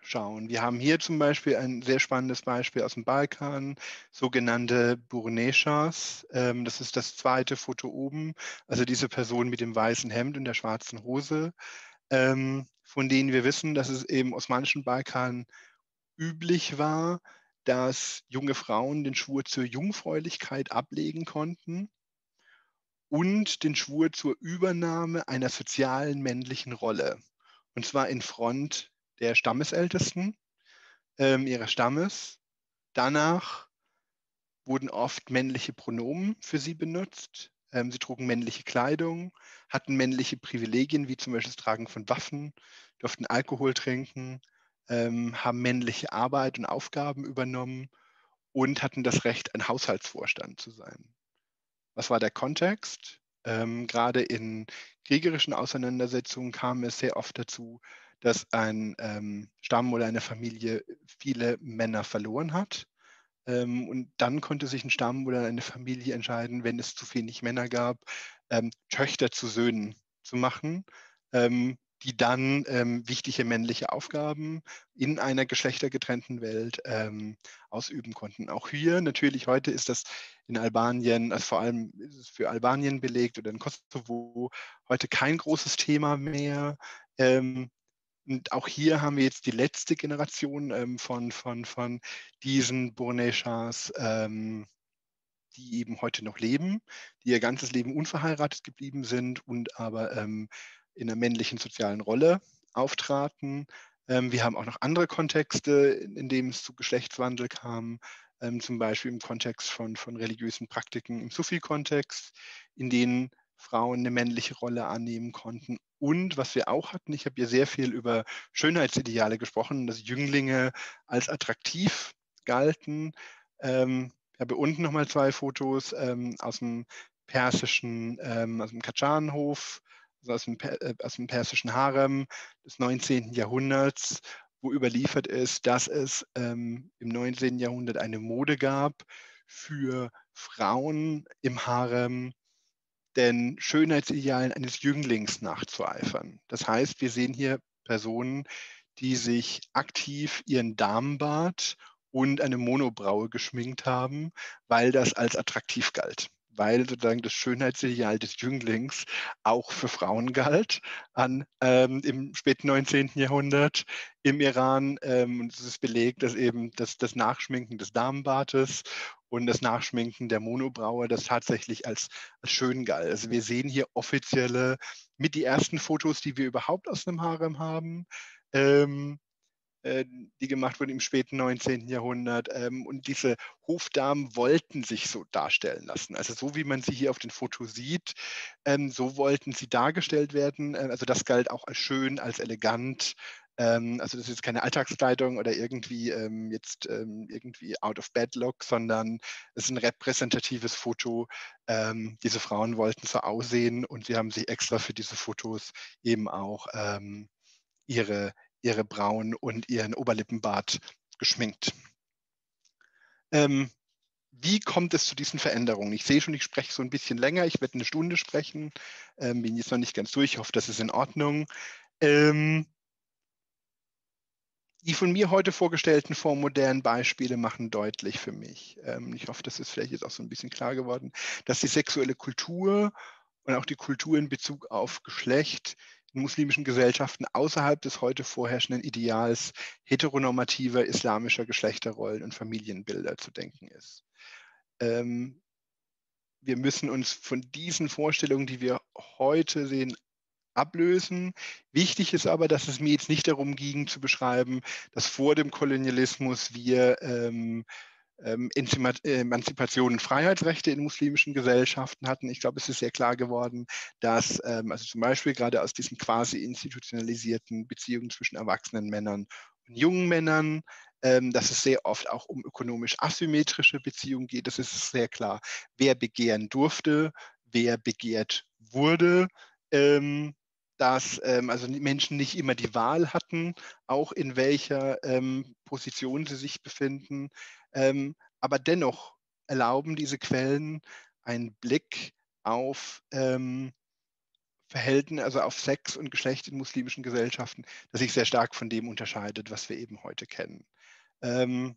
Speaker 1: schauen. Wir haben hier zum Beispiel ein sehr spannendes Beispiel aus dem Balkan, sogenannte Burneshas. Ähm, das ist das zweite Foto oben, also diese Person mit dem weißen Hemd und der schwarzen Hose, ähm, von denen wir wissen, dass es im osmanischen Balkan üblich war, dass junge Frauen den Schwur zur Jungfräulichkeit ablegen konnten und den Schwur zur Übernahme einer sozialen männlichen Rolle. Und zwar in Front der Stammesältesten ähm, ihres Stammes. Danach wurden oft männliche Pronomen für sie benutzt. Ähm, sie trugen männliche Kleidung, hatten männliche Privilegien, wie zum Beispiel das Tragen von Waffen, durften Alkohol trinken, ähm, haben männliche Arbeit und Aufgaben übernommen und hatten das Recht, ein Haushaltsvorstand zu sein. Was war der Kontext? Ähm, gerade in kriegerischen Auseinandersetzungen kam es sehr oft dazu, dass ein ähm, Stamm oder eine Familie viele Männer verloren hat. Ähm, und dann konnte sich ein Stamm oder eine Familie entscheiden, wenn es zu wenig Männer gab, ähm, Töchter zu Söhnen zu machen. Ähm, die dann ähm, wichtige männliche Aufgaben in einer geschlechtergetrennten Welt ähm, ausüben konnten. Auch hier natürlich heute ist das in Albanien, also vor allem ist es für Albanien belegt oder in Kosovo heute kein großes Thema mehr. Ähm, und auch hier haben wir jetzt die letzte Generation ähm, von, von, von diesen Burneshas, ähm, die eben heute noch leben, die ihr ganzes Leben unverheiratet geblieben sind und aber ähm, in einer männlichen sozialen Rolle auftraten. Ähm, wir haben auch noch andere Kontexte, in denen es zu Geschlechtswandel kam, ähm, zum Beispiel im Kontext von, von religiösen Praktiken im Sufi-Kontext, in denen Frauen eine männliche Rolle annehmen konnten. Und was wir auch hatten, ich habe hier sehr viel über Schönheitsideale gesprochen, dass Jünglinge als attraktiv galten. Ähm, ich habe unten nochmal zwei Fotos ähm, aus dem persischen, ähm, aus dem Kachanhof also aus dem, äh, aus dem persischen Harem des 19. Jahrhunderts, wo überliefert ist, dass es ähm, im 19. Jahrhundert eine Mode gab für Frauen im Harem, den Schönheitsidealen eines Jünglings nachzueifern. Das heißt, wir sehen hier Personen, die sich aktiv ihren Damenbart und eine Monobraue geschminkt haben, weil das als attraktiv galt weil sozusagen das Schönheitsideal des Jünglings auch für Frauen galt an, ähm, im späten 19. Jahrhundert im Iran. Ähm, und es ist belegt, dass eben das, das Nachschminken des Damenbartes und das Nachschminken der Monobraue das tatsächlich als, als schön galt. Also wir sehen hier offizielle, mit die ersten Fotos, die wir überhaupt aus einem Harem haben, ähm, äh, die gemacht wurden im späten 19. Jahrhundert. Ähm, und diese Hofdamen wollten sich so darstellen lassen. Also so wie man sie hier auf dem Foto sieht, ähm, so wollten sie dargestellt werden. Äh, also das galt auch als schön, als elegant Ähm, also das ist keine Alltagskleidung oder irgendwie ähm, jetzt ähm, irgendwie out of bed look, sondern es ist ein repräsentatives Foto. Ähm, diese Frauen wollten so aussehen und sie haben sich extra für diese Fotos eben auch ähm, ihre, ihre Brauen und ihren Oberlippenbart geschminkt. Ähm, wie kommt es zu diesen Veränderungen? Ich sehe schon, ich spreche so ein bisschen länger. Ich werde eine Stunde sprechen. Ähm, bin jetzt noch nicht ganz durch. Ich hoffe, das ist in Ordnung. Ähm, die von mir heute vorgestellten vormodernen Beispiele machen deutlich für mich, ähm, ich hoffe, das ist vielleicht jetzt auch so ein bisschen klar geworden, dass die sexuelle Kultur und auch die Kultur in Bezug auf Geschlecht in muslimischen Gesellschaften außerhalb des heute vorherrschenden Ideals heteronormativer islamischer Geschlechterrollen und Familienbilder zu denken ist. Ähm, wir müssen uns von diesen Vorstellungen, die wir heute sehen, ablösen. Wichtig ist aber, dass es mir jetzt nicht darum ging zu beschreiben, dass vor dem Kolonialismus wir ähm, ähm, Emanzipation und Freiheitsrechte in muslimischen Gesellschaften hatten. Ich glaube, es ist sehr klar geworden, dass ähm, also zum Beispiel gerade aus diesen quasi institutionalisierten Beziehungen zwischen erwachsenen Männern und jungen Männern, ähm, dass es sehr oft auch um ökonomisch asymmetrische Beziehungen geht. Das ist sehr klar, wer begehren durfte, wer begehrt wurde. Ähm, dass ähm, also Menschen nicht immer die Wahl hatten, auch in welcher ähm, Position sie sich befinden. Ähm, aber dennoch erlauben diese Quellen einen Blick auf ähm, Verhältnis, also auf Sex und Geschlecht in muslimischen Gesellschaften, das sich sehr stark von dem unterscheidet, was wir eben heute kennen. Ähm,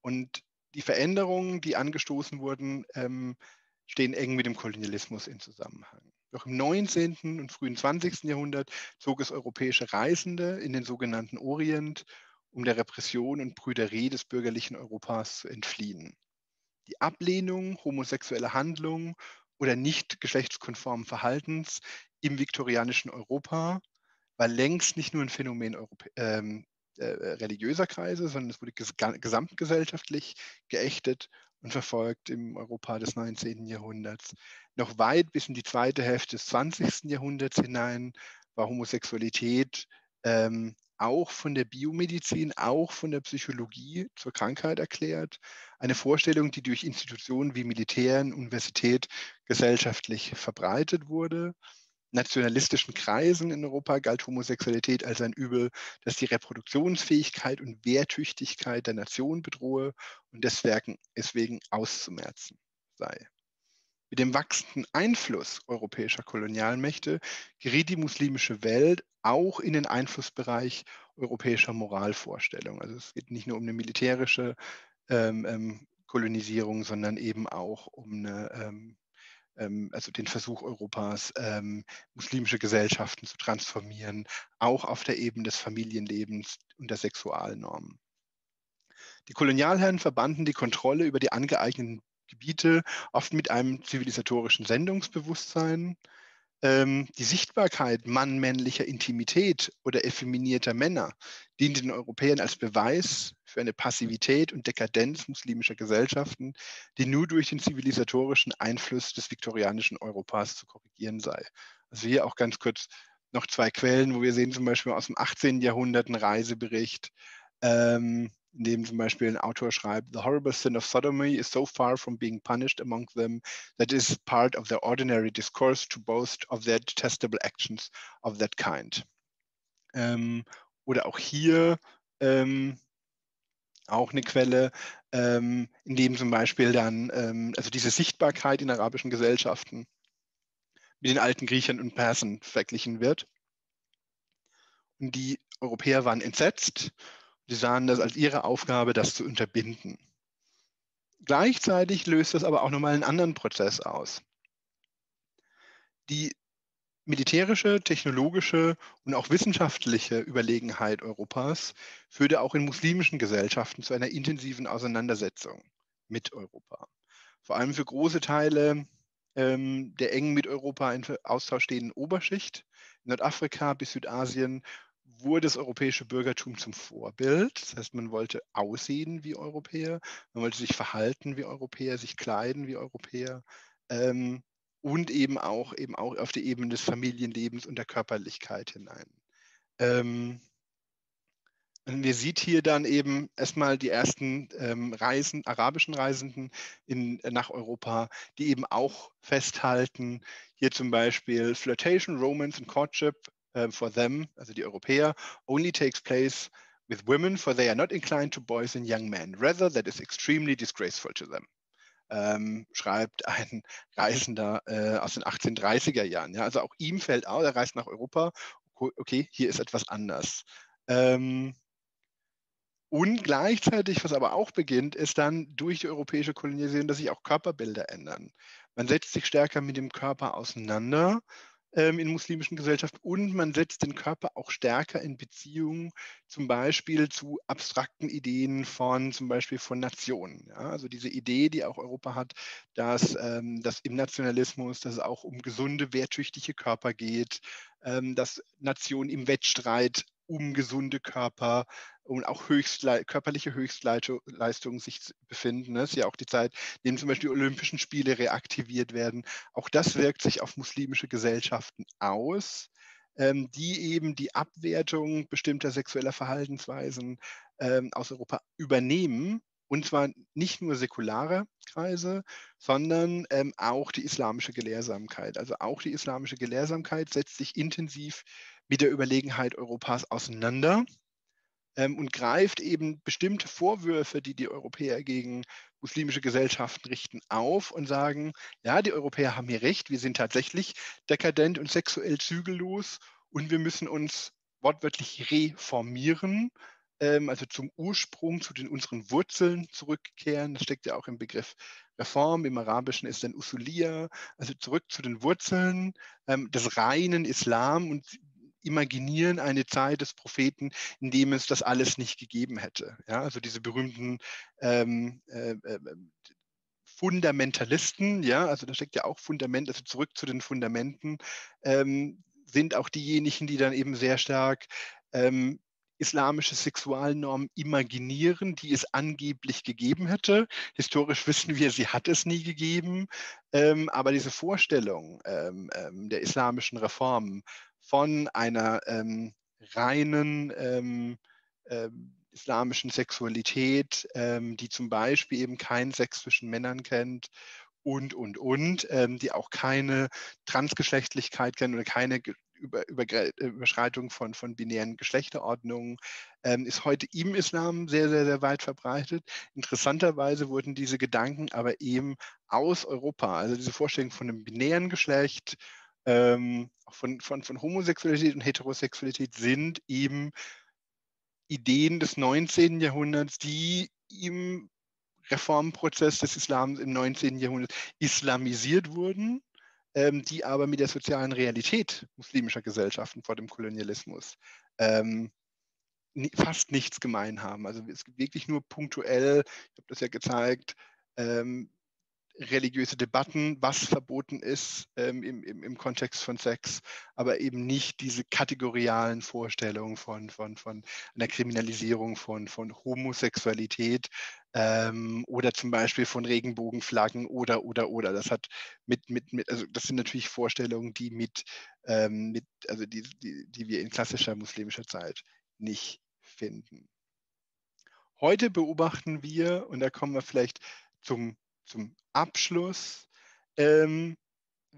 Speaker 1: und die Veränderungen, die angestoßen wurden, ähm, stehen eng mit dem Kolonialismus in Zusammenhang. Noch im 19. und frühen 20. Jahrhundert zog es europäische Reisende in den sogenannten Orient, um der Repression und Brüderie des bürgerlichen Europas zu entfliehen. Die Ablehnung homosexueller Handlungen oder nicht geschlechtskonformen Verhaltens im viktorianischen Europa war längst nicht nur ein Phänomen Europä ähm, äh, religiöser Kreise, sondern es wurde ges gesamtgesellschaftlich geächtet und verfolgt im Europa des 19. Jahrhunderts. Noch weit bis in die zweite Hälfte des 20. Jahrhunderts hinein war Homosexualität ähm, auch von der Biomedizin, auch von der Psychologie zur Krankheit erklärt. Eine Vorstellung, die durch Institutionen wie Militär und Universität gesellschaftlich verbreitet wurde nationalistischen Kreisen in Europa galt Homosexualität als ein Übel, das die Reproduktionsfähigkeit und Wehrtüchtigkeit der Nation bedrohe und deswegen, deswegen auszumerzen sei. Mit dem wachsenden Einfluss europäischer Kolonialmächte geriet die muslimische Welt auch in den Einflussbereich europäischer Moralvorstellungen. Also es geht nicht nur um eine militärische ähm, ähm, Kolonisierung, sondern eben auch um eine ähm, ähm, also den Versuch Europas, ähm, muslimische Gesellschaften zu transformieren, auch auf der Ebene des Familienlebens und der Sexualnormen. Die Kolonialherren verbanden die Kontrolle über die angeeigneten Gebiete oft mit einem zivilisatorischen Sendungsbewusstsein, ähm, die Sichtbarkeit mann-männlicher Intimität oder effeminierter Männer dient den Europäern als Beweis für eine Passivität und Dekadenz muslimischer Gesellschaften, die nur durch den zivilisatorischen Einfluss des viktorianischen Europas zu korrigieren sei. Also hier auch ganz kurz noch zwei Quellen, wo wir sehen zum Beispiel aus dem 18. Jahrhundert einen Reisebericht, ähm, in dem zum Beispiel ein Autor schreibt, The horrible sin of sodomy is so far from being punished among them that it is part of their ordinary discourse to boast of their detestable actions of that kind. Ähm, oder auch hier ähm, auch eine Quelle, ähm, in dem zum Beispiel dann, ähm, also diese Sichtbarkeit in arabischen Gesellschaften mit den alten Griechern und Persern verglichen wird. Und die Europäer waren entsetzt Sie sahen das als ihre Aufgabe, das zu unterbinden. Gleichzeitig löst das aber auch nochmal einen anderen Prozess aus. Die militärische, technologische und auch wissenschaftliche Überlegenheit Europas führte auch in muslimischen Gesellschaften zu einer intensiven Auseinandersetzung mit Europa. Vor allem für große Teile ähm, der eng mit Europa in Austausch stehenden Oberschicht, in Nordafrika bis Südasien wurde das europäische Bürgertum zum Vorbild. Das heißt, man wollte aussehen wie Europäer, man wollte sich verhalten wie Europäer, sich kleiden wie Europäer ähm, und eben auch, eben auch auf die Ebene des Familienlebens und der Körperlichkeit hinein. Ähm, Und wir sieht hier dann eben erstmal die ersten ähm, Reisen, arabischen Reisenden in, nach Europa, die eben auch festhalten, hier zum Beispiel Flirtation, Romance and Courtship uh, for them, also die Europäer, only takes place with women, for they are not inclined to boys and young men. Rather, that is extremely disgraceful to them. Ähm, schreibt ein Reisender äh, aus den 1830er Jahren. Ja? Also auch ihm fällt auf, er reist nach Europa, okay, hier ist etwas anders. Ähm, und gleichzeitig, was aber auch beginnt, ist dann durch die europäische Kolonisierung, dass sich auch Körperbilder ändern. Man setzt sich stärker mit dem Körper auseinander ähm, in muslimischen Gesellschaften und man setzt den Körper auch stärker in Beziehung zum Beispiel zu abstrakten Ideen von zum Beispiel von Nationen. Ja? Also diese Idee, die auch Europa hat, dass, ähm, dass im Nationalismus, dass es auch um gesunde, wehrtüchtige Körper geht, ähm, dass Nationen im Wettstreit um gesunde Körper und auch Höchstle körperliche Höchstleistungen sich befinden. Das ist ja auch die Zeit, in der zum Beispiel die Olympischen Spiele reaktiviert werden. Auch das wirkt sich auf muslimische Gesellschaften aus, ähm, die eben die Abwertung bestimmter sexueller Verhaltensweisen ähm, aus Europa übernehmen. Und zwar nicht nur säkulare Kreise, sondern ähm, auch die islamische Gelehrsamkeit. Also auch die islamische Gelehrsamkeit setzt sich intensiv mit der Überlegenheit Europas auseinander ähm, und greift eben bestimmte Vorwürfe, die die Europäer gegen muslimische Gesellschaften richten, auf und sagen, ja, die Europäer haben hier recht, wir sind tatsächlich dekadent und sexuell zügellos und wir müssen uns wortwörtlich reformieren, ähm, also zum Ursprung, zu den unseren Wurzeln zurückkehren. Das steckt ja auch im Begriff Reform. Im Arabischen ist dann Usulia, also zurück zu den Wurzeln ähm, des reinen Islam und imaginieren eine Zeit des Propheten, in dem es das alles nicht gegeben hätte. Ja, also diese berühmten ähm, äh, äh, Fundamentalisten, ja, also da steckt ja auch Fundament, also zurück zu den Fundamenten, ähm, sind auch diejenigen, die dann eben sehr stark ähm, islamische Sexualnormen imaginieren, die es angeblich gegeben hätte. Historisch wissen wir, sie hat es nie gegeben. Ähm, aber diese Vorstellung ähm, ähm, der islamischen Reformen von einer ähm, reinen ähm, ähm, islamischen Sexualität, ähm, die zum Beispiel eben keinen Sex zwischen Männern kennt und, und, und, ähm, die auch keine Transgeschlechtlichkeit kennt oder keine über, über, Überschreitung von, von binären Geschlechterordnungen, ähm, ist heute im Islam sehr, sehr, sehr weit verbreitet. Interessanterweise wurden diese Gedanken aber eben aus Europa, also diese Vorstellung von einem binären Geschlecht, ähm, von, von, von Homosexualität und Heterosexualität sind eben Ideen des 19. Jahrhunderts, die im Reformprozess des Islams im 19. Jahrhundert islamisiert wurden, ähm, die aber mit der sozialen Realität muslimischer Gesellschaften vor dem Kolonialismus ähm, fast nichts gemein haben. Also es gibt wirklich nur punktuell, ich habe das ja gezeigt, ähm, religiöse Debatten, was verboten ist ähm, im, im, im, Kontext von Sex, aber eben nicht diese kategorialen Vorstellungen von, von, von einer Kriminalisierung von, von Homosexualität ähm, oder zum Beispiel von Regenbogenflaggen oder, oder, oder. Das hat mit, mit, mit also das sind natürlich Vorstellungen, die mit, ähm, mit also die, die, die wir in klassischer muslimischer Zeit nicht finden. Heute beobachten wir, und da kommen wir vielleicht zum zum Abschluss, ähm,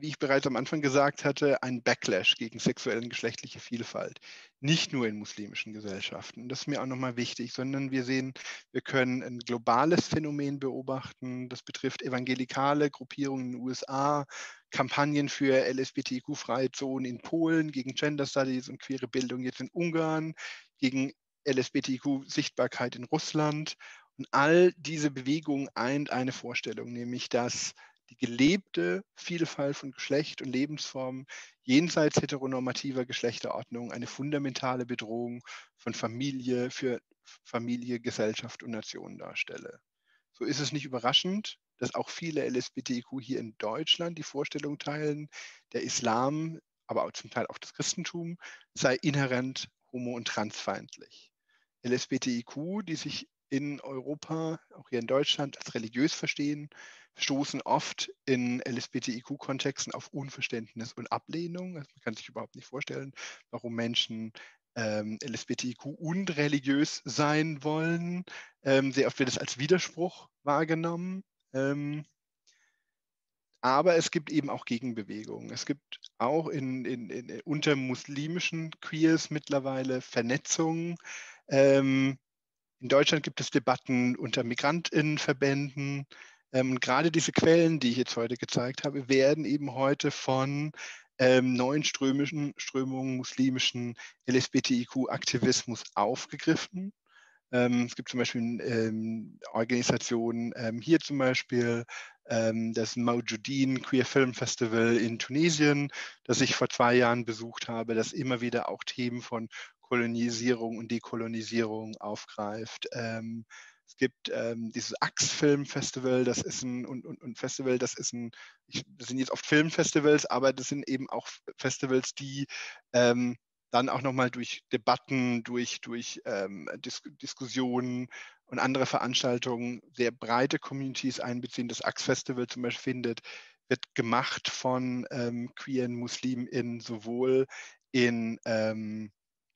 Speaker 1: wie ich bereits am Anfang gesagt hatte, ein Backlash gegen sexuelle und geschlechtliche Vielfalt. Nicht nur in muslimischen Gesellschaften. Das ist mir auch nochmal wichtig, sondern wir sehen, wir können ein globales Phänomen beobachten. Das betrifft evangelikale Gruppierungen in den USA, Kampagnen für LSBTQ-freie Zonen in Polen, gegen Gender Studies und queere Bildung jetzt in Ungarn, gegen LSBTQ-Sichtbarkeit in Russland und all diese Bewegungen eint eine Vorstellung, nämlich dass die gelebte Vielfalt von Geschlecht und Lebensformen jenseits heteronormativer Geschlechterordnung eine fundamentale Bedrohung von Familie für Familie, Gesellschaft und Nation darstelle. So ist es nicht überraschend, dass auch viele LSBTQ hier in Deutschland die Vorstellung teilen, der Islam, aber auch zum Teil auch das Christentum, sei inhärent homo- und transfeindlich. LSBTIQ, die sich in Europa, auch hier in Deutschland, als religiös verstehen, stoßen oft in LSBTIQ-Kontexten auf Unverständnis und Ablehnung. Also man kann sich überhaupt nicht vorstellen, warum Menschen ähm, LSBTIQ und religiös sein wollen. Ähm, sehr oft wird es als Widerspruch wahrgenommen. Ähm, aber es gibt eben auch Gegenbewegungen. Es gibt auch in, in, in unter muslimischen Queers mittlerweile Vernetzungen. Ähm, in Deutschland gibt es Debatten unter Migrantinnenverbänden. Ähm, gerade diese Quellen, die ich jetzt heute gezeigt habe, werden eben heute von ähm, neuen strömischen, Strömungen muslimischen LSBTIQ-Aktivismus aufgegriffen. Ähm, es gibt zum Beispiel ähm, Organisationen, ähm, hier zum Beispiel ähm, das Maujudin Queer Film Festival in Tunesien, das ich vor zwei Jahren besucht habe, das immer wieder auch Themen von Kolonisierung und Dekolonisierung aufgreift. Ähm, es gibt ähm, dieses Ax Film Festival, das ist ein und, und, und Festival, das ist ein, ich, das sind jetzt oft Filmfestivals, aber das sind eben auch Festivals, die ähm, dann auch nochmal durch Debatten, durch, durch ähm, Dis Diskussionen und andere Veranstaltungen sehr breite Communities einbeziehen. Das Axe Festival zum Beispiel findet, wird gemacht von ähm, queeren MuslimInnen sowohl in ähm,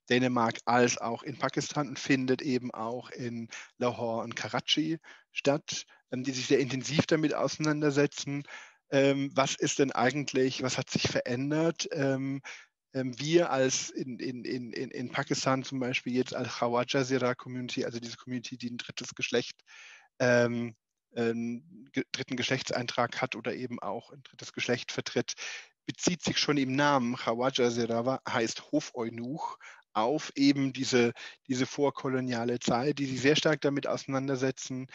Speaker 1: Dänemark als auch in Pakistan und findet eben auch in Lahore und Karachi statt, ähm, die sich sehr intensiv damit auseinandersetzen. Ähm, was ist denn eigentlich, was hat sich verändert? Ähm, wir als in, in, in, in Pakistan zum Beispiel jetzt als Khawaja Zira Community, also diese Community, die ein drittes Geschlecht, einen dritten Geschlechtseintrag hat oder eben auch ein drittes Geschlecht vertritt, bezieht sich schon im Namen Khawaja Zirawa, heißt Hofeunuch, auf eben diese, diese vorkoloniale Zeit, die sich sehr stark damit auseinandersetzen,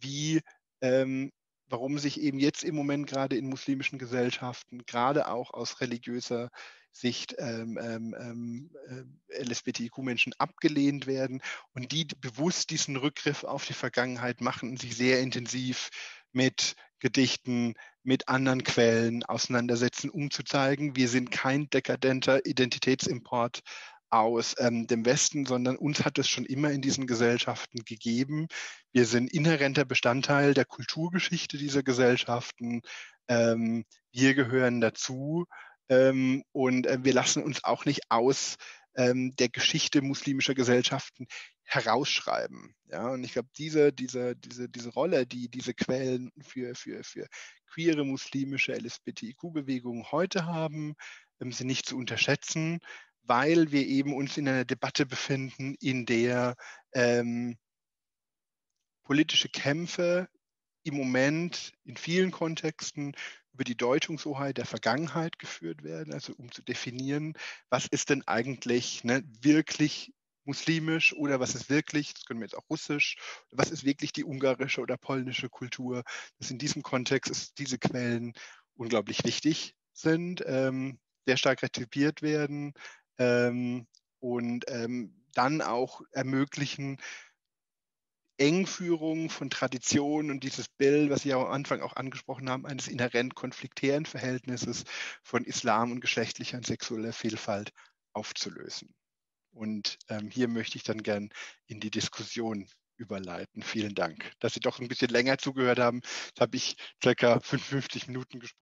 Speaker 1: wie ähm, warum sich eben jetzt im Moment gerade in muslimischen Gesellschaften, gerade auch aus religiöser Sicht ähm, ähm, ähm äh, LSBTIQ-Menschen abgelehnt werden und die bewusst diesen Rückgriff auf die Vergangenheit machen und sich sehr intensiv mit Gedichten, mit anderen Quellen auseinandersetzen, um zu zeigen, wir sind kein dekadenter Identitätsimport aus ähm, dem Westen, sondern uns hat es schon immer in diesen Gesellschaften gegeben. Wir sind inhärenter Bestandteil der Kulturgeschichte dieser Gesellschaften. Ähm, wir gehören dazu ähm, und äh, wir lassen uns auch nicht aus ähm, der Geschichte muslimischer Gesellschaften herausschreiben. Ja, und ich glaube, diese, diese, diese, diese Rolle, die diese Quellen für, für, für queere muslimische LSBTIQ-Bewegungen heute haben, ähm, sind nicht zu unterschätzen, weil wir eben uns in einer Debatte befinden, in der ähm, politische Kämpfe im Moment in vielen Kontexten über die Deutungshoheit der Vergangenheit geführt werden, also um zu definieren, was ist denn eigentlich ne, wirklich muslimisch oder was ist wirklich, das können wir jetzt auch russisch, was ist wirklich die ungarische oder polnische Kultur, dass in diesem Kontext ist, diese Quellen unglaublich wichtig sind, ähm, sehr stark rezipiert werden ähm, und ähm, dann auch ermöglichen, Engführung von Traditionen und dieses Bild, was Sie am Anfang auch angesprochen haben, eines inhärent konfliktären Verhältnisses von Islam und geschlechtlicher und sexueller Vielfalt aufzulösen. Und ähm, hier möchte ich dann gern in die Diskussion überleiten. Vielen Dank, dass Sie doch ein bisschen länger zugehört haben. Jetzt habe ich circa 55 Minuten gesprochen.